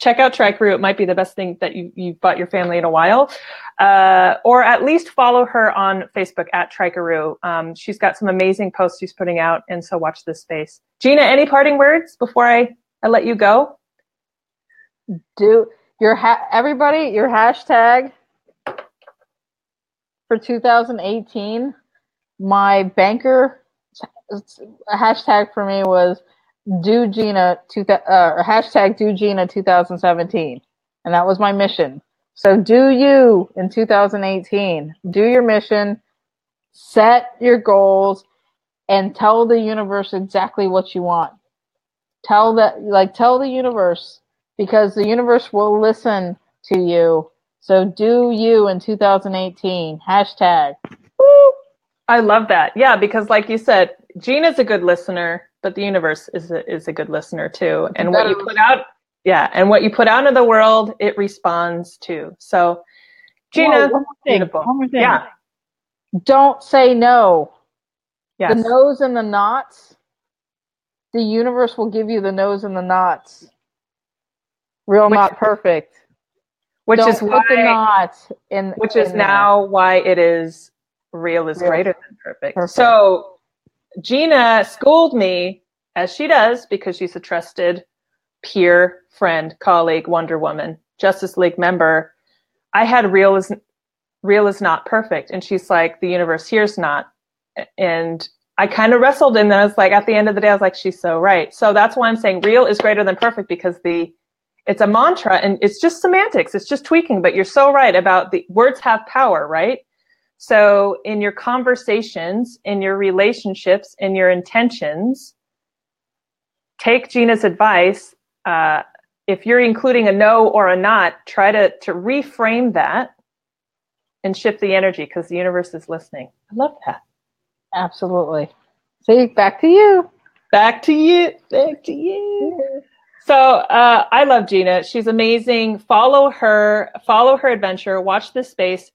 Check out Trikaroo. It might be the best thing that you you've bought your family in a while, uh, or at least follow her on Facebook at Trikaroo. Um, she's got some amazing posts she's putting out, and so watch this space. Gina, any parting words before I I let you go? Do your ha- everybody your hashtag for 2018. My banker hashtag for me was do Gina two uh, hashtag do Gina 2017, and that was my mission. So do you in 2018. Do your mission, set your goals, and tell the universe exactly what you want. Tell that like tell the universe because the universe will listen to you. So do you in 2018. Hashtag. Woo! I love that. Yeah, because like you said, Gina's a good listener, but the universe is a, is a good listener too. And what you put out, yeah, and what you put out in the world, it responds to. So, Gina, Whoa, one more thing. Beautiful. One more thing. Yeah. Don't say no. Yes. The no's and the knots. The universe will give you the no's and the knots. Real, which, not perfect. Which Don't is why the knots in. Which in is now why it is real is real. greater than perfect. perfect. So Gina schooled me, as she does, because she's a trusted peer, friend, colleague, Wonder Woman, Justice League member. I had real is real is not perfect, and she's like, the universe here's not, and I kind of wrestled, and then I was like, at the end of the day, I was like, she's so right. So that's why I'm saying real is greater than perfect because the it's a mantra and it's just semantics. It's just tweaking, but you're so right about the words have power, right? So in your conversations, in your relationships, in your intentions, take Gina's advice. Uh, if you're including a no or a not, try to, to reframe that and shift the energy because the universe is listening. I love that. Absolutely. See, back to you. Back to you. Back to you. So uh, I love Gina. She's amazing. Follow her. Follow her adventure. Watch this space.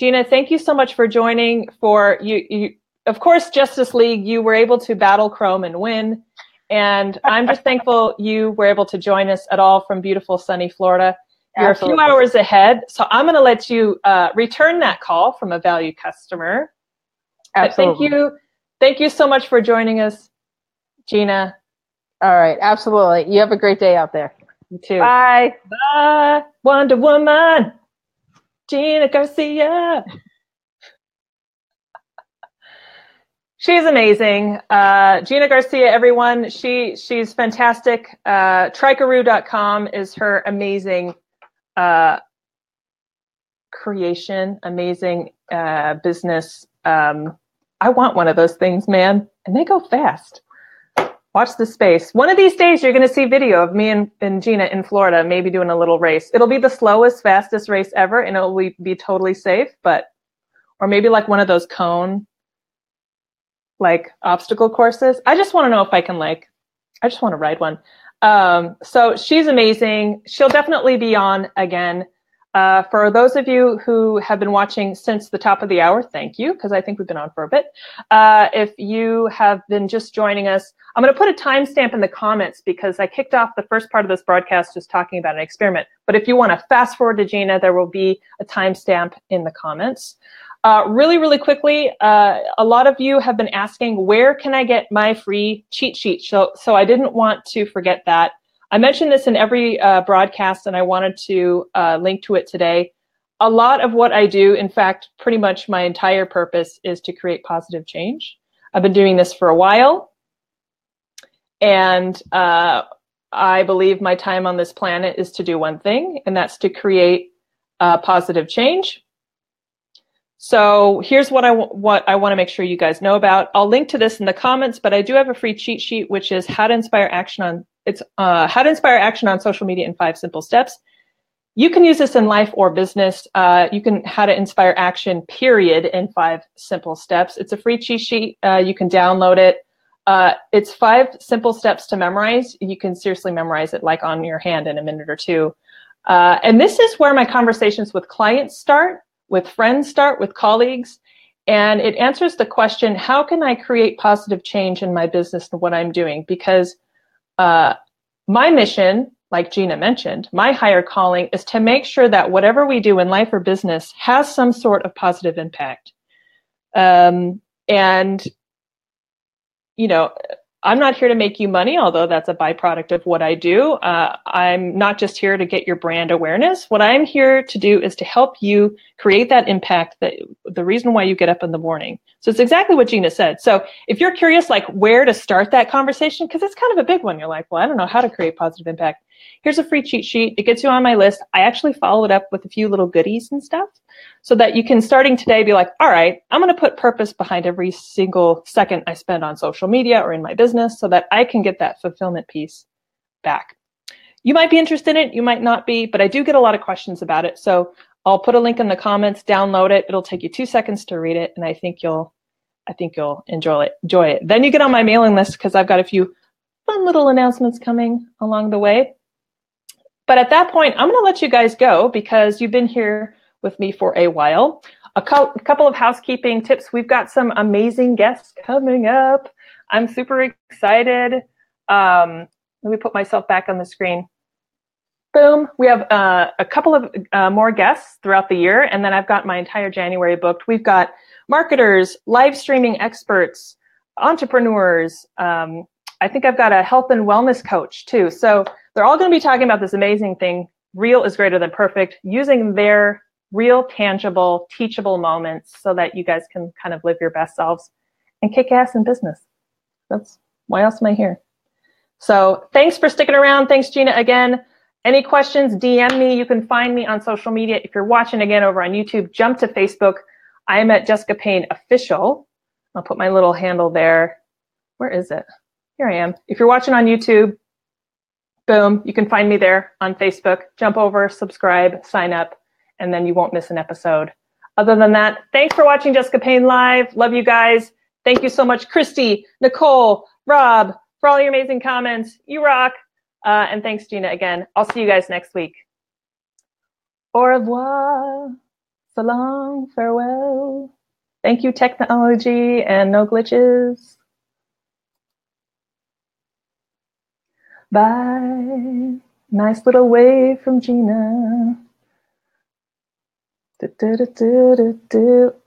Gina, thank you so much for joining. For you, you, of course, Justice League, you were able to battle Chrome and win. And I'm just thankful you were able to join us at all from beautiful sunny Florida. You're Absolutely. a few hours ahead, so I'm going to let you uh, return that call from a value customer. Absolutely. But thank you, thank you so much for joining us, Gina. All right, absolutely. You have a great day out there. You too. Bye. Bye, Wonder Woman. Gina Garcia. She's amazing. Uh, Gina Garcia, everyone. She she's fantastic. Uh, Trikaroo.com is her amazing uh, creation, amazing uh, business. Um, I want one of those things, man, and they go fast. Watch the space. One of these days, you're going to see video of me and, and Gina in Florida, maybe doing a little race. It'll be the slowest, fastest race ever, and it'll be, totally safe. But, or maybe like one of those cone, like obstacle courses. I just want to know if I can like, I just want to ride one. Um, so she's amazing. She'll definitely be on again. Uh, for those of you who have been watching since the top of the hour, thank you, because I think we've been on for a bit. Uh, if you have been just joining us, I'm going to put a timestamp in the comments because I kicked off the first part of this broadcast just talking about an experiment. But if you want to fast forward to Gina, there will be a timestamp in the comments. Uh, really, really quickly, uh, a lot of you have been asking, where can I get my free cheat sheet? So, so I didn't want to forget that. I mentioned this in every uh, broadcast, and I wanted to uh, link to it today. A lot of what I do, in fact, pretty much my entire purpose is to create positive change. I've been doing this for a while, and uh, I believe my time on this planet is to do one thing, and that's to create uh, positive change. So here's what I what I want to make sure you guys know about. I'll link to this in the comments, but I do have a free cheat sheet, which is how to inspire action on it's uh, how to inspire action on social media in five simple steps. You can use this in life or business. Uh, you can how to inspire action period in five simple steps. It's a free cheat sheet. Uh, you can download it. Uh, it's five simple steps to memorize. You can seriously memorize it like on your hand in a minute or two. Uh, and this is where my conversations with clients start, with friends start, with colleagues. And it answers the question how can I create positive change in my business and what I'm doing? Because uh, my mission, like Gina mentioned, my higher calling is to make sure that whatever we do in life or business has some sort of positive impact. Um, and you know, I'm not here to make you money, although that's a byproduct of what I do. Uh, I'm not just here to get your brand awareness. What I'm here to do is to help you create that impact that the reason why you get up in the morning. So it's exactly what Gina said. So if you're curious, like where to start that conversation, because it's kind of a big one, you're like, well, I don't know how to create positive impact. Here's a free cheat sheet. It gets you on my list. I actually follow it up with a few little goodies and stuff so that you can starting today be like, all right, I'm going to put purpose behind every single second I spend on social media or in my business so that I can get that fulfillment piece back. You might be interested in it, you might not be, but I do get a lot of questions about it. So I'll put a link in the comments, download it. It'll take you two seconds to read it, and I think you'll I think you'll enjoy it. Enjoy it. Then you get on my mailing list because I've got a few fun little announcements coming along the way. But at that point, I'm going to let you guys go because you've been here with me for a while. A, co- a couple of housekeeping tips. We've got some amazing guests coming up. I'm super excited. Um, let me put myself back on the screen. Boom. We have uh, a couple of uh, more guests throughout the year, and then I've got my entire January booked. We've got marketers, live streaming experts, entrepreneurs. Um, I think I've got a health and wellness coach too. So they're all going to be talking about this amazing thing. Real is greater than perfect, using their real, tangible, teachable moments so that you guys can kind of live your best selves and kick ass in business. That's why else am I here? So thanks for sticking around. Thanks, Gina, again. Any questions, DM me. You can find me on social media. If you're watching again over on YouTube, jump to Facebook. I am at Jessica Payne Official. I'll put my little handle there. Where is it? Here I am. If you're watching on YouTube, boom, you can find me there on Facebook. Jump over, subscribe, sign up and then you won't miss an episode. Other than that, thanks for watching Jessica Payne Live. Love you guys. Thank you so much, Christy, Nicole, Rob, for all your amazing comments. You rock. Uh, and thanks, Gina, again. I'll see you guys next week. Au revoir. So long. Farewell. Thank you, technology and no glitches. Bye. Nice little wave from Gina. Do, do, do, do, do.